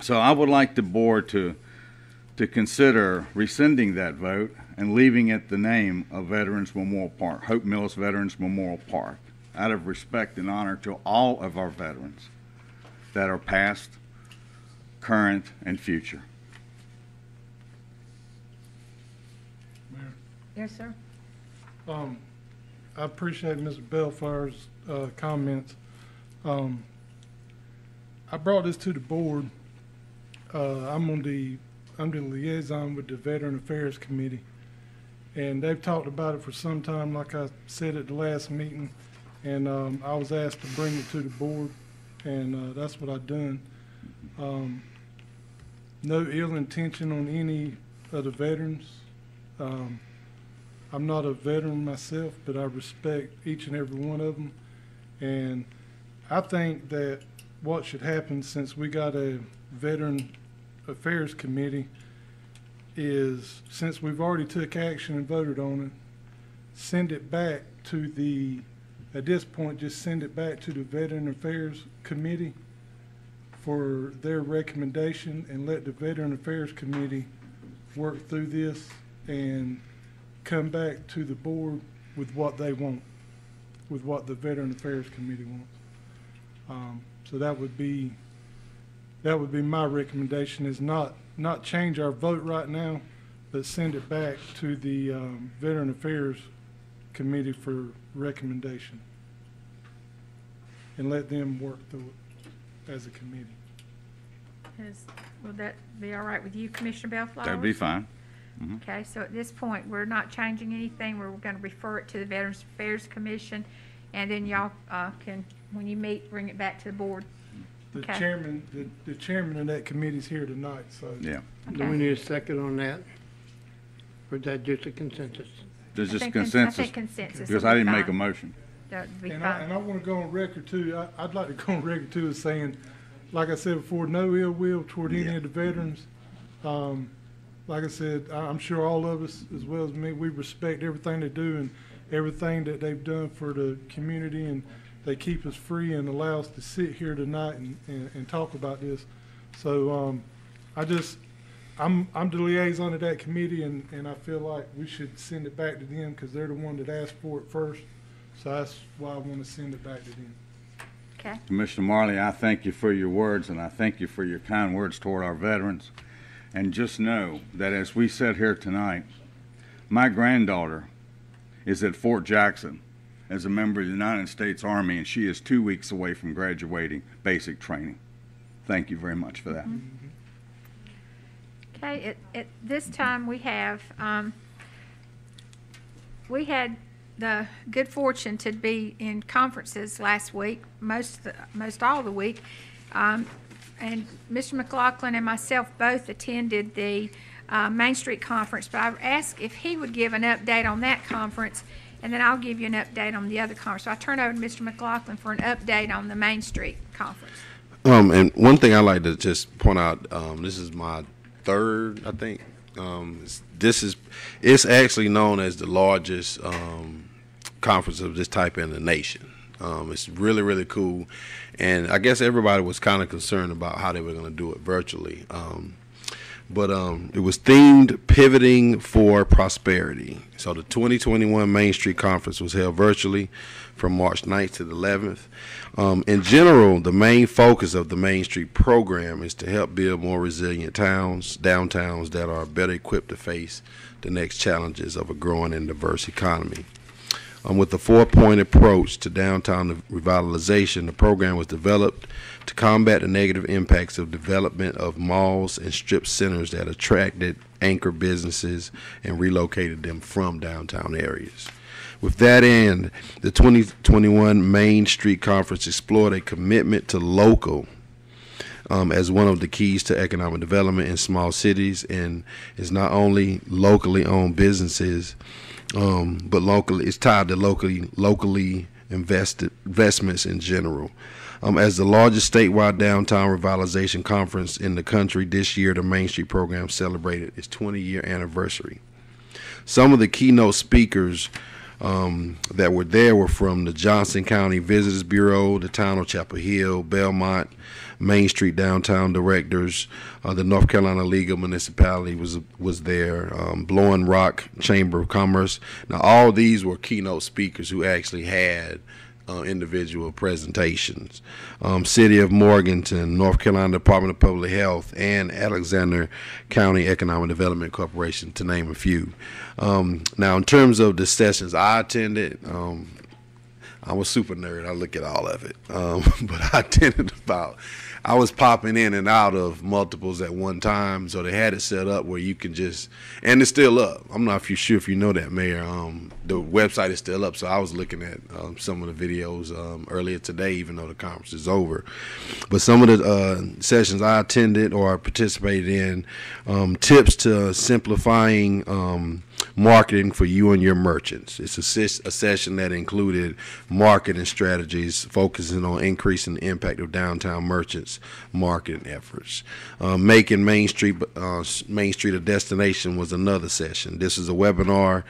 So I would like the board to, to consider rescinding that vote and leaving it the name of Veterans Memorial Park, Hope Mills Veterans Memorial Park, out of respect and honor to all of our veterans that are past, current, and future. Yes, sir. Um, I appreciate Mr. Bellflower's, uh, comments. Um, I brought this to the board. Uh, I'm on the, I'm the liaison with the Veteran Affairs Committee. And they've talked about it for some time, like I said at the last meeting. And, um, I was asked to bring it to the board, and, uh, that's what I've done. Um, no ill intention on any of the veterans. Um, I'm not a veteran myself, but I respect each and every one of them. And I think that what should happen since we got a Veteran Affairs Committee is, since we've already took action and voted on it, send it back to the, at this point, just send it back to the Veteran Affairs Committee for their recommendation and let the Veteran Affairs Committee work through this and come back to the board with what they want, with what the Veteran Affairs Committee wants. Um, so that would be, that would be my recommendation is not, not change our vote right now, but send it back to the, um, Veteran Affairs Committee for recommendation. And let them work through it as a committee. Is, would that be all right with you, Commissioner Bellflower? That'd be fine. Mhm. Okay, so at this point, we're not changing anything. We're gonna refer it to the Veterans Affairs Commission, and then y'all, uh, can, when you meet, bring it back to the board. The Okay. chairman, the, the chairman of that committee's here tonight, so. Yeah. Do we need a second on that? Or is that just a consensus? There's I just think con- I consensus. think consensus Because will I be didn't make a fine. motion. That'd be And I, fine. and I wanna go on record too, I, I'd like to go on record too as saying, like I said before, no ill will toward any of the veterans. Um, like I said, I, I'm sure all of us, as well as me, we respect everything they do and everything that they've done for the community and they keep us free and allow us to sit here tonight and, and, and talk about this. So, um, I just, I'm, I'm the liaison to that committee and, and I feel like we should send it back to them because they're the one that asked for it first. So that's why I want to send it back to them. Okay. Commissioner Marley, I thank you for your words, and I thank you for your kind words toward our veterans. And just know that as we sit here tonight, my granddaughter is at Fort Jackson as a member of the United States Army, and she is two weeks away from graduating basic training. Thank you very much for that. Okay, at, at this time, we have, um, we had the good fortune to be in conferences last week, most, most all the week. Um, and Mr. McLaughlin and myself both attended the, uh, Main Street Conference, but I asked if he would give an update on that conference, and then I'll give you an update on the other conference. So I turn over to Mr. McLaughlin for an update on the Main Street Conference. Um, and one thing I like to just point out, um, this is my third, I think. Um, this is, it's actually known as the largest um, conference of this type in the nation. Um, it's really, really cool, and I guess everybody was kind of concerned about how they were going to do it virtually. Um, but um, it was themed pivoting for prosperity. So the 2021 Main Street Conference was held virtually from March 9th to the 11th. Um, in general, the main focus of the Main Street program is to help build more resilient towns, downtowns that are better equipped to face the next challenges of a growing and diverse economy. Um, with a four-point approach to downtown revitalization, the program was developed to combat the negative impacts of development of malls and strip centers that attracted anchor businesses and relocated them from downtown areas. With that end, the 2021 Main Street Conference explored a commitment to local um, as one of the keys to economic development in small cities and is not only locally owned businesses um, but locally it's tied to locally locally invested investments in general. Um, as the largest statewide downtown revitalization conference in the country this year, the Main Street program celebrated its 20 year anniversary. Some of the keynote speakers um, that were there were from the Johnston County Visitors Bureau, the town of Chapel Hill, Belmont, Main Street Downtown Directors, uh, the North Carolina League of Municipality was was there, um, Blowing Rock Chamber of Commerce. Now, all these were keynote speakers who actually had uh, individual presentations. Um, City of Morganton, North Carolina Department of Public Health, and Alexander County Economic Development Corporation, to name a few. Um, now, in terms of the sessions I attended, um, I'm a super nerd. I look at all of it. Um, but I attended about, I was popping in and out of multiples at one time. So they had it set up where you can just, and it's still up. I'm not if sure if you know that, Mayor. Um, the website is still up. So I was looking at um, some of the videos um, earlier today, even though the conference is over. But some of the uh, sessions I attended or participated in, um, tips to simplifying um, marketing for you and your merchants. It's a, a session that included marketing strategies focusing on increasing the impact of downtown merchants' marketing efforts. Uh, making Main Street uh, Main Street a destination was another session. This is a webinar.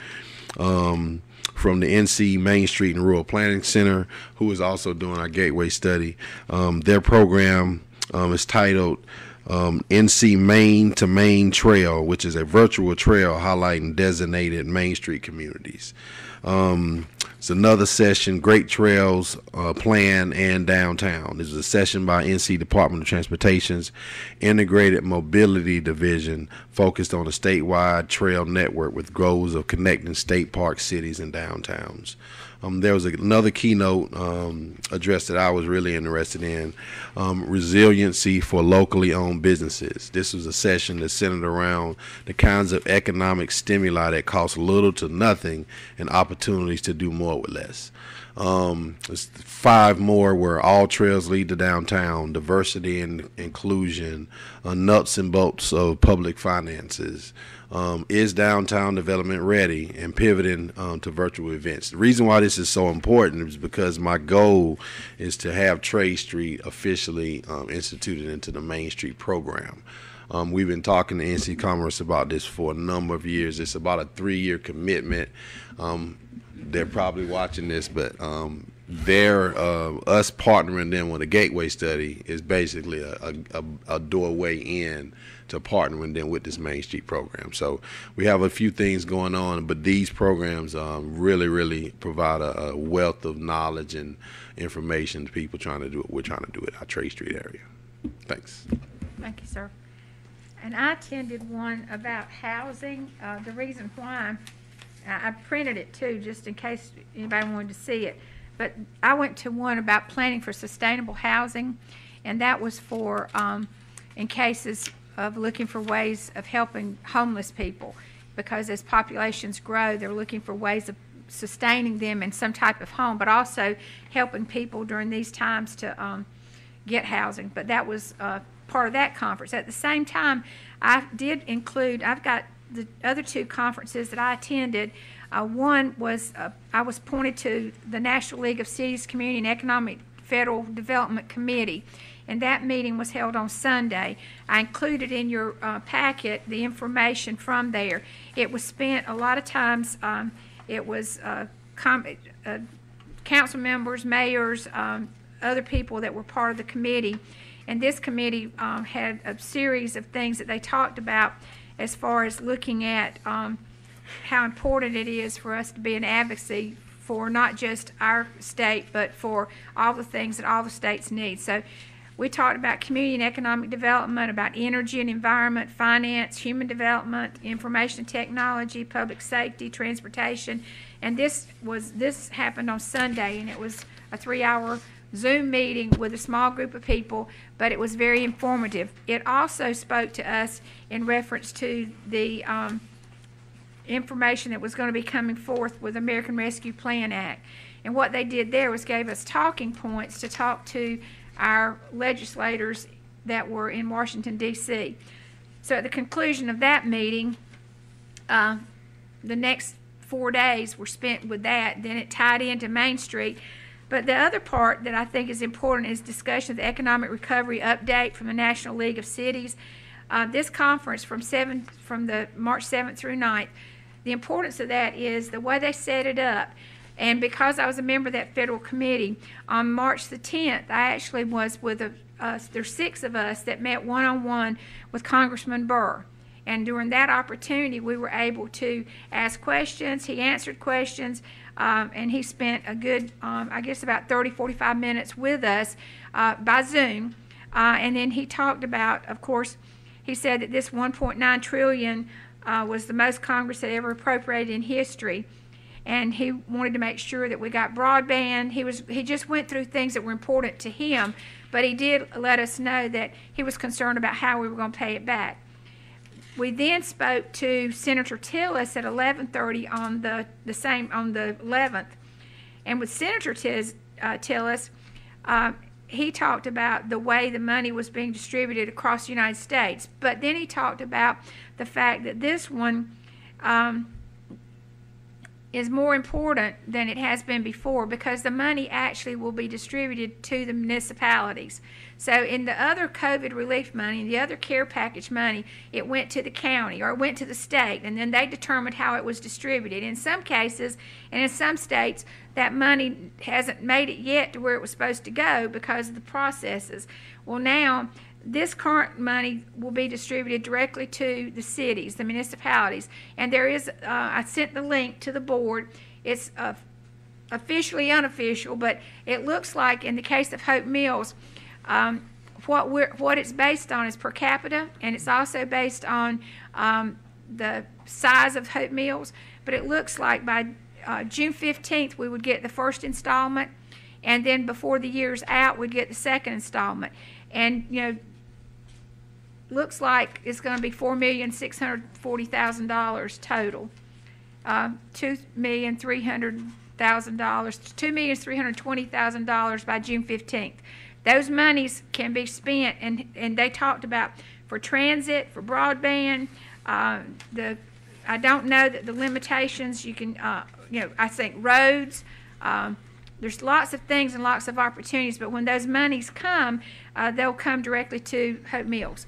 Um, from the NC Main Street and Rural Planning Center, who is also doing our Gateway study. Um, their program um, is titled um, NC Main to Main Trail, which is a virtual trail highlighting designated Main Street communities. Um, it's another session, Great Trails uh, Plan and Downtown. This is a session by NC Department of Transportation's Integrated Mobility Division focused on a statewide trail network with goals of connecting state park cities and downtowns. Um, there was another keynote um, address that I was really interested in um, resiliency for locally owned businesses. This was a session that centered around the kinds of economic stimuli that cost little to nothing and opportunities to do more with less. Um, five more where all trails lead to downtown, diversity and inclusion, uh, nuts and bolts of public finances, um, is downtown development ready, and pivoting um, to virtual events. The reason why this is so important is because my goal is to have Trade Street officially um, instituted into the Main Street program. Um, we've been talking to NC Commerce about this for a number of years. It's about a three-year commitment. Um, they're probably watching this, but um, their uh, us partnering them with a gateway study is basically a, a, a doorway in to partnering them with this Main Street program. So we have a few things going on, but these programs um, really, really provide a, a wealth of knowledge and information to people trying to do what we're trying to do at our Trade Street area. Thanks. Thank you, sir. And I attended one about housing. Uh, the reason why, I I printed it too, just in case anybody wanted to see it. But I went to one about planning for sustainable housing, and that was for, um, in cases of looking for ways of helping homeless people. Because as populations grow, they're looking for ways of sustaining them in some type of home, but also helping people during these times to, um, get housing. But that was, uh, part of that conference. At the same time, I did include, I've got the other two conferences that I attended. Uh, one was, uh, I was appointed to the National League of Cities, Community and Economic Federal Development Committee, and that meeting was held on Sunday. I included in your uh, packet the information from there. It was spent, a lot of times, um, it was uh, com- uh, council members, mayors, um, other people that were part of the committee. And this committee um, had a series of things that they talked about as far as looking at um, how important it is for us to be an advocacy for not just our state, but for all the things that all the states need. So we talked about community and economic development, about energy and environment, finance, human development, information technology, public safety, transportation. And this was this happened on Sunday, and it was a three-hour Zoom meeting with a small group of people, but it was very informative. It also spoke to us in reference to the um, information that was going to be coming forth with American Rescue Plan Act. And what they did there was gave us talking points to talk to our legislators that were in Washington, D.C. So at the conclusion of that meeting, uh, the next four days were spent with that. Then it tied into Main Street. But the other part that I think is important is discussion of the economic recovery update from the National League of Cities. Uh, this conference from seven from the March 7th through 9th, the importance of that is the way they set it up. And because I was a member of that federal committee, on March the 10th, I actually was with a, us, there's six of us that met one on one with Congressman Burr. And during that opportunity, we were able to ask questions. He answered questions, um, and he spent a good, um, I guess, about 30, 45 minutes with us uh, by Zoom. Uh, and then he talked about, of course, he said that this 1.9 trillion uh, was the most Congress had ever appropriated in history and he wanted to make sure that we got broadband. He was he just went through things that were important to him, but he did let us know that he was concerned about how we were going to pay it back. We then spoke to Senator Tillis at 11:30 on the the same on the 11th, and with Senator uh, Tillis, uh, he talked about the way the money was being distributed across the United States. But then he talked about the fact that this one. Um, is more important than it has been before because the money actually will be distributed to the municipalities. So in the other COVID relief money, the other care package money, it went to the county or it went to the state and then they determined how it was distributed. In some cases and in some states, that money hasn't made it yet to where it was supposed to go because of the processes. Well, now this current money will be distributed directly to the cities, the municipalities. And there is, uh, I sent the link to the board. It's uh, officially unofficial, but it looks like in the case of Hope Mills, um, what, we're, what it's based on is per capita, and it's also based on um, the size of Hope Mills. But it looks like by uh, June fifteenth, we would get the first installment, and then before the year's out, we'd get the second installment. And, you know, looks like it's gonna be four million, six hundred forty thousand dollars total. Uh, two million, three hundred thousand dollars, two million, three hundred twenty thousand dollars by June fifteenth. Those monies can be spent, and, and they talked about for transit, for broadband, uh, the, I don't know that the limitations, you can, uh, you know, I think roads, um, there's lots of things and lots of opportunities, but when those monies come, uh, they'll come directly to Hope Mills.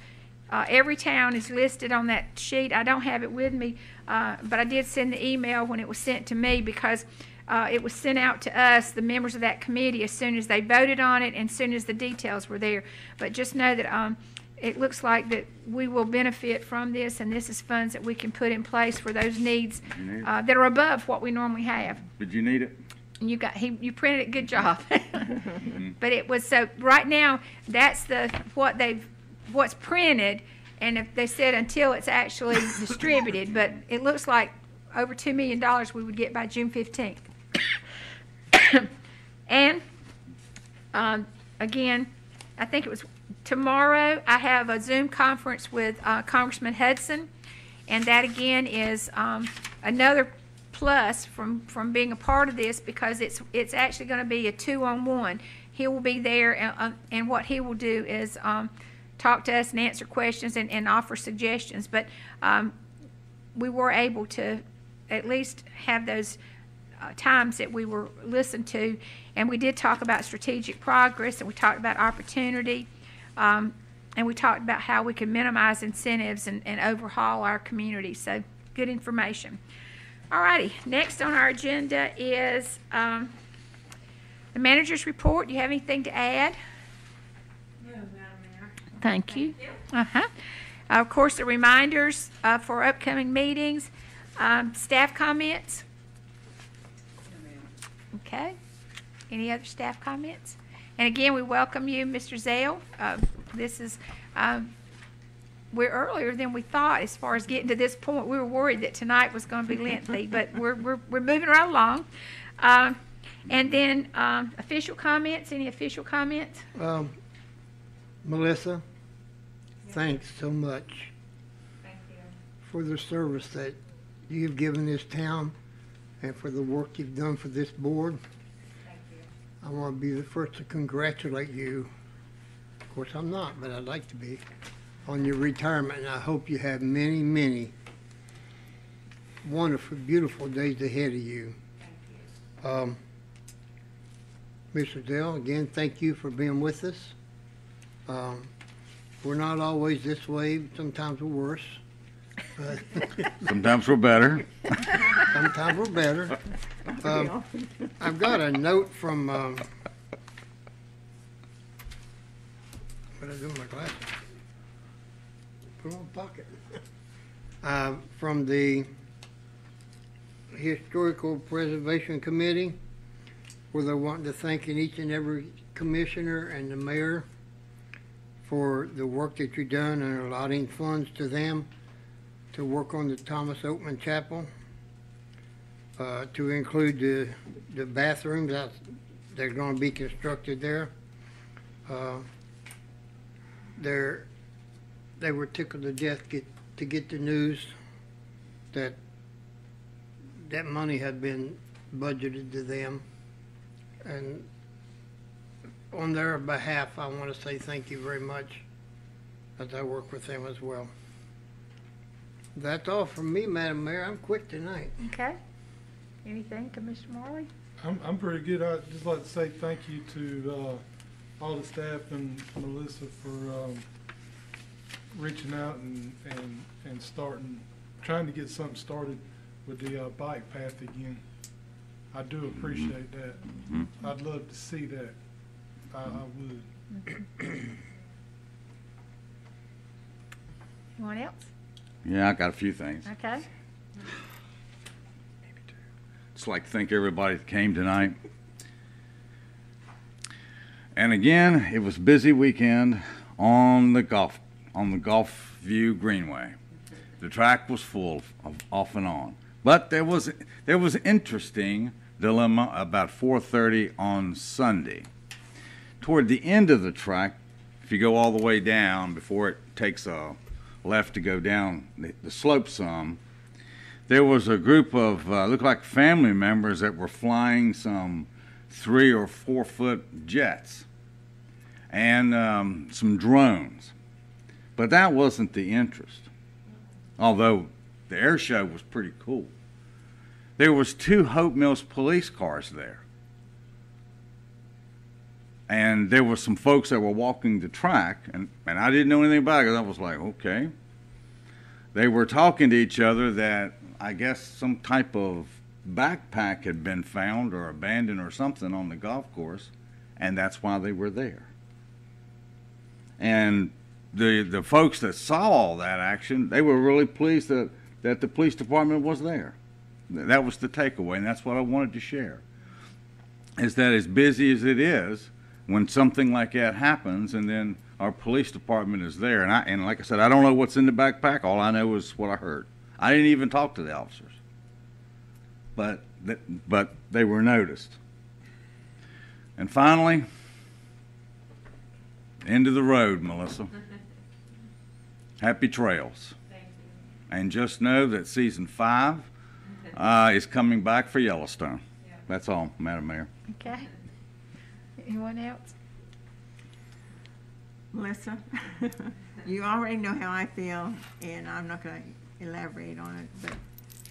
Uh, every town is listed on that sheet. I don't have it with me, uh, but I did send the email when it was sent to me because uh, it was sent out to us, the members of that committee, as soon as they voted on it and as soon as the details were there. But just know that um, it looks like that we will benefit from this, and this is funds that we can put in place for those needs You need it? uh, that are above what we normally have. Did you need it? And you got he, you printed it. Good job. but it was so right now. That's the what they've what's printed, and if they said until it's actually distributed, but it looks like over two million dollars we would get by June fifteenth. and um, again, I think it was tomorrow. I have a Zoom conference with uh, Congressman Hudson, and that again is um, another plus from from being a part of this because it's it's actually going to be a two on one. He will be there, and, uh, and what he will do is um, talk to us and answer questions and, and offer suggestions. But um, we were able to at least have those uh, times that we were listened to, and we did talk about strategic progress, and we talked about opportunity, um, and we talked about how we can minimize incentives and, and overhaul our community. So, good information. All righty, next on our agenda is um, the manager's report. Do you have anything to add? Thank you. Uh-huh. Uh, Of course, the reminders uh, for upcoming meetings, um, staff comments. Okay. Any other staff comments? And again, we welcome you, Mr. Zale. Uh, This is, um, we're earlier than we thought as far as getting to this point. We were worried that tonight was going to be lengthy, but we're, we're, we're moving right along. Um, And then um, official comments, any official comments? Um, Melissa, thanks so much for the service that you've given this town and for the work you've done for this board. I want to be the first to congratulate you. Of course, I'm not, but I'd like to be, on your retirement, and I hope you have many, many wonderful, beautiful days ahead of you. Um, Mr. Dell, again, thank you for being with us. Um, We're not always this way, sometimes we're worse. but Sometimes we're better. Sometimes we're better. Um, I've got a note from, um, what did I do with my glasses? Put them in my pocket. Uh, from the Historical Preservation Committee, where they're wanting to thank each and every commissioner and the mayor for the work that you've done and allotting funds to them to work on the Thomas Oatman Chapel uh, to include the, the bathrooms that, that are gonna be constructed there. Uh, They're, they were tickled to death get, to get the news that that money had been budgeted to them. And on their behalf, I wanna say thank you very much, as I work with them as well. That's all from me, Madam Mayor. I'm quick tonight. Okay. Anything, Commissioner Marley? I'm, I'm pretty good. I'd just like to say thank you to, uh, all the staff and Melissa for, um, reaching out and, and, and starting, trying to get something started with the, uh, bike path again. I do appreciate that. Mhm. I'd love to see that. I, I would. Anyone else? Yeah, I got a few things. Okay. Just like to thank everybody that came tonight. And again, it was busy weekend on the golf on the Golfview Greenway. The track was full of off and on. But there was there was interesting dilemma about 4:30 on Sunday. Toward the end of the track, if you go all the way down before it takes a left to go down the, the slope some, there was a group of uh, looked like family members that were flying some three or four foot jets and um, some drones. But that wasn't the interest. Although the air show was pretty cool. There was two Hope Mills police cars there. And there were some folks that were walking the track, and, and I didn't know anything about it. 'cause I was like, okay. They were talking to each other that I guess some type of backpack had been found or abandoned or something on the golf course, and that's why they were there. And the the folks that saw all that action, they were really pleased that, that the police department was there. That was the takeaway, and that's what I wanted to share. Is that as busy as it is, when something like that happens, and then our police department is there, and I and like I said, I don't know what's in the backpack. All I know is what I heard. I didn't even talk to the officers, but th- but they were noticed. And finally, end of the road, Melissa. Happy trails. And just know that season five uh, is coming back for Yellowstone. That's all, Madam Mayor. Okay. Anyone else? Melissa, you already know how I feel, and I'm not gonna elaborate on it, but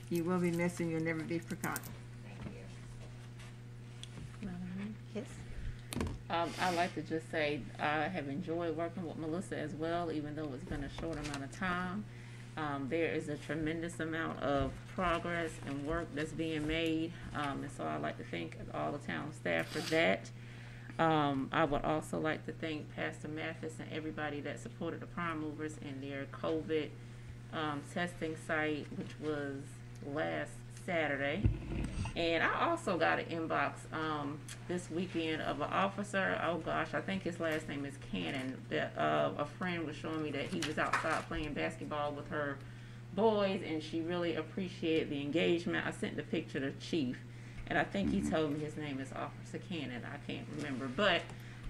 you will be missed and you'll never be forgotten. Thank you. Yes. Um, I'd like to just say I have enjoyed working with Melissa as well, even though it's been a short amount of time. Um, there is a tremendous amount of progress and work that's being made, um, and so I'd like to thank all the town staff for that. Um, I would also like to thank Pastor Mathis and everybody that supported the Prime Movers in their COVID, um, testing site, which was last Saturday. And I also got an inbox um, this weekend of an officer. Oh gosh, I think his last name is Cannon. That uh, a friend was showing me that he was outside playing basketball with her boys, and she really appreciated the engagement. I sent the picture to Chief, and I think he told me his name is Officer Cannon. I can't remember, but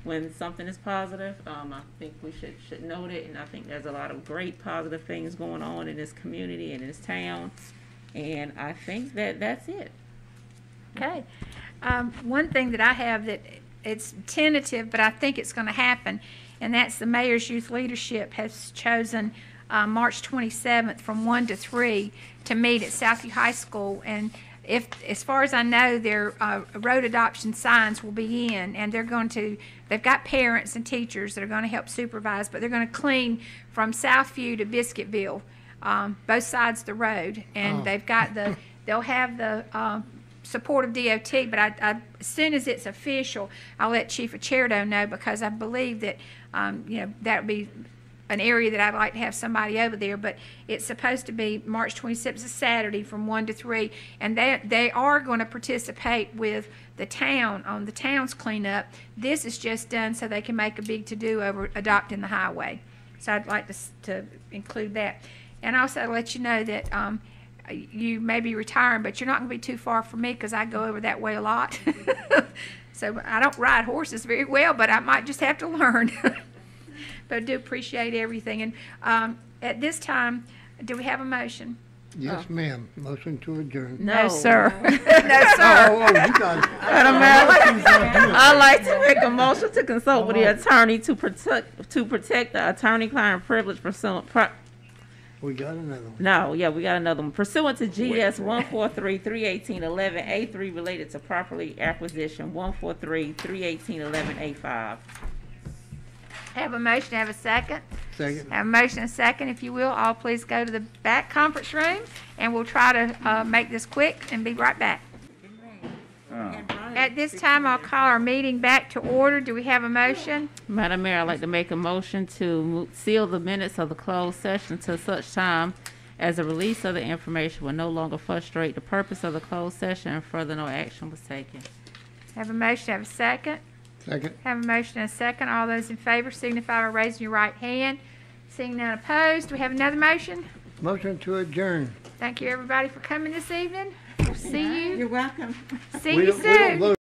when something is positive, um, I think we should should note it, and I think there's a lot of great positive things going on in this community and in this town, and I think that that's it. Okay. Um, one thing that I have that it's tentative, but I think it's going to happen, and that's the mayor's youth leadership has chosen uh, March 27th from 1 to 3 to meet at Southview High School. And if, as far as I know, their uh, road adoption signs will be in, and they're going to, they've got parents and teachers that are going to help supervise, but they're going to clean from Southview to Biscuitville, um, both sides of the road. And Oh. they've got the, they'll have the um, support of DOT, but I, I, as soon as it's official, I'll let Chief Acciardo know because I believe that, um, you know, that would be an area that I'd like to have somebody over there, but it's supposed to be March 27th, it's a Saturday from 1 to 3, and they, they are going to participate with the town on the town's cleanup. This is just done so they can make a big to-do over adopting the highway. So I'd like to, to include that. And also let you know that, um, you may be retiring, but you're not going to be too far from me because I go over that way a lot. so I don't ride horses very well, but I might just have to learn. but I do appreciate everything. And um, at this time, do we have a motion? Yes, ma'am. Motion to adjourn. No, sir. no, sir. Oh, oh, you got Madam Mayor, I'd like to make a motion to consult with the attorney to protect, to protect the attorney-client privilege pursuant, pro- We got another one. no, yeah, we got another one. Pursuant to GS one four three three eighteen eleven A three related to property acquisition, one four three three eighteen eleven A five. Have a motion, have a second? Second. Have a motion and a second. If you will, all please go to the back conference room, and we'll try to uh, make this quick and be right back. At this time, I'll call our meeting back to order. Do we have a motion? Madam Mayor, I'd like to make a motion to mo- seal the minutes of the closed session to such time as the release of the information will no longer frustrate the purpose of the closed session and further no action was taken. Have a motion, have a second? Second. Have a motion and a second. All those in favor signify by raising your right hand. Seeing none opposed, do we have another motion? Motion to adjourn. Thank you, everybody, for coming this evening. We'll See you. You're welcome. See We you don't- we don't soon. vote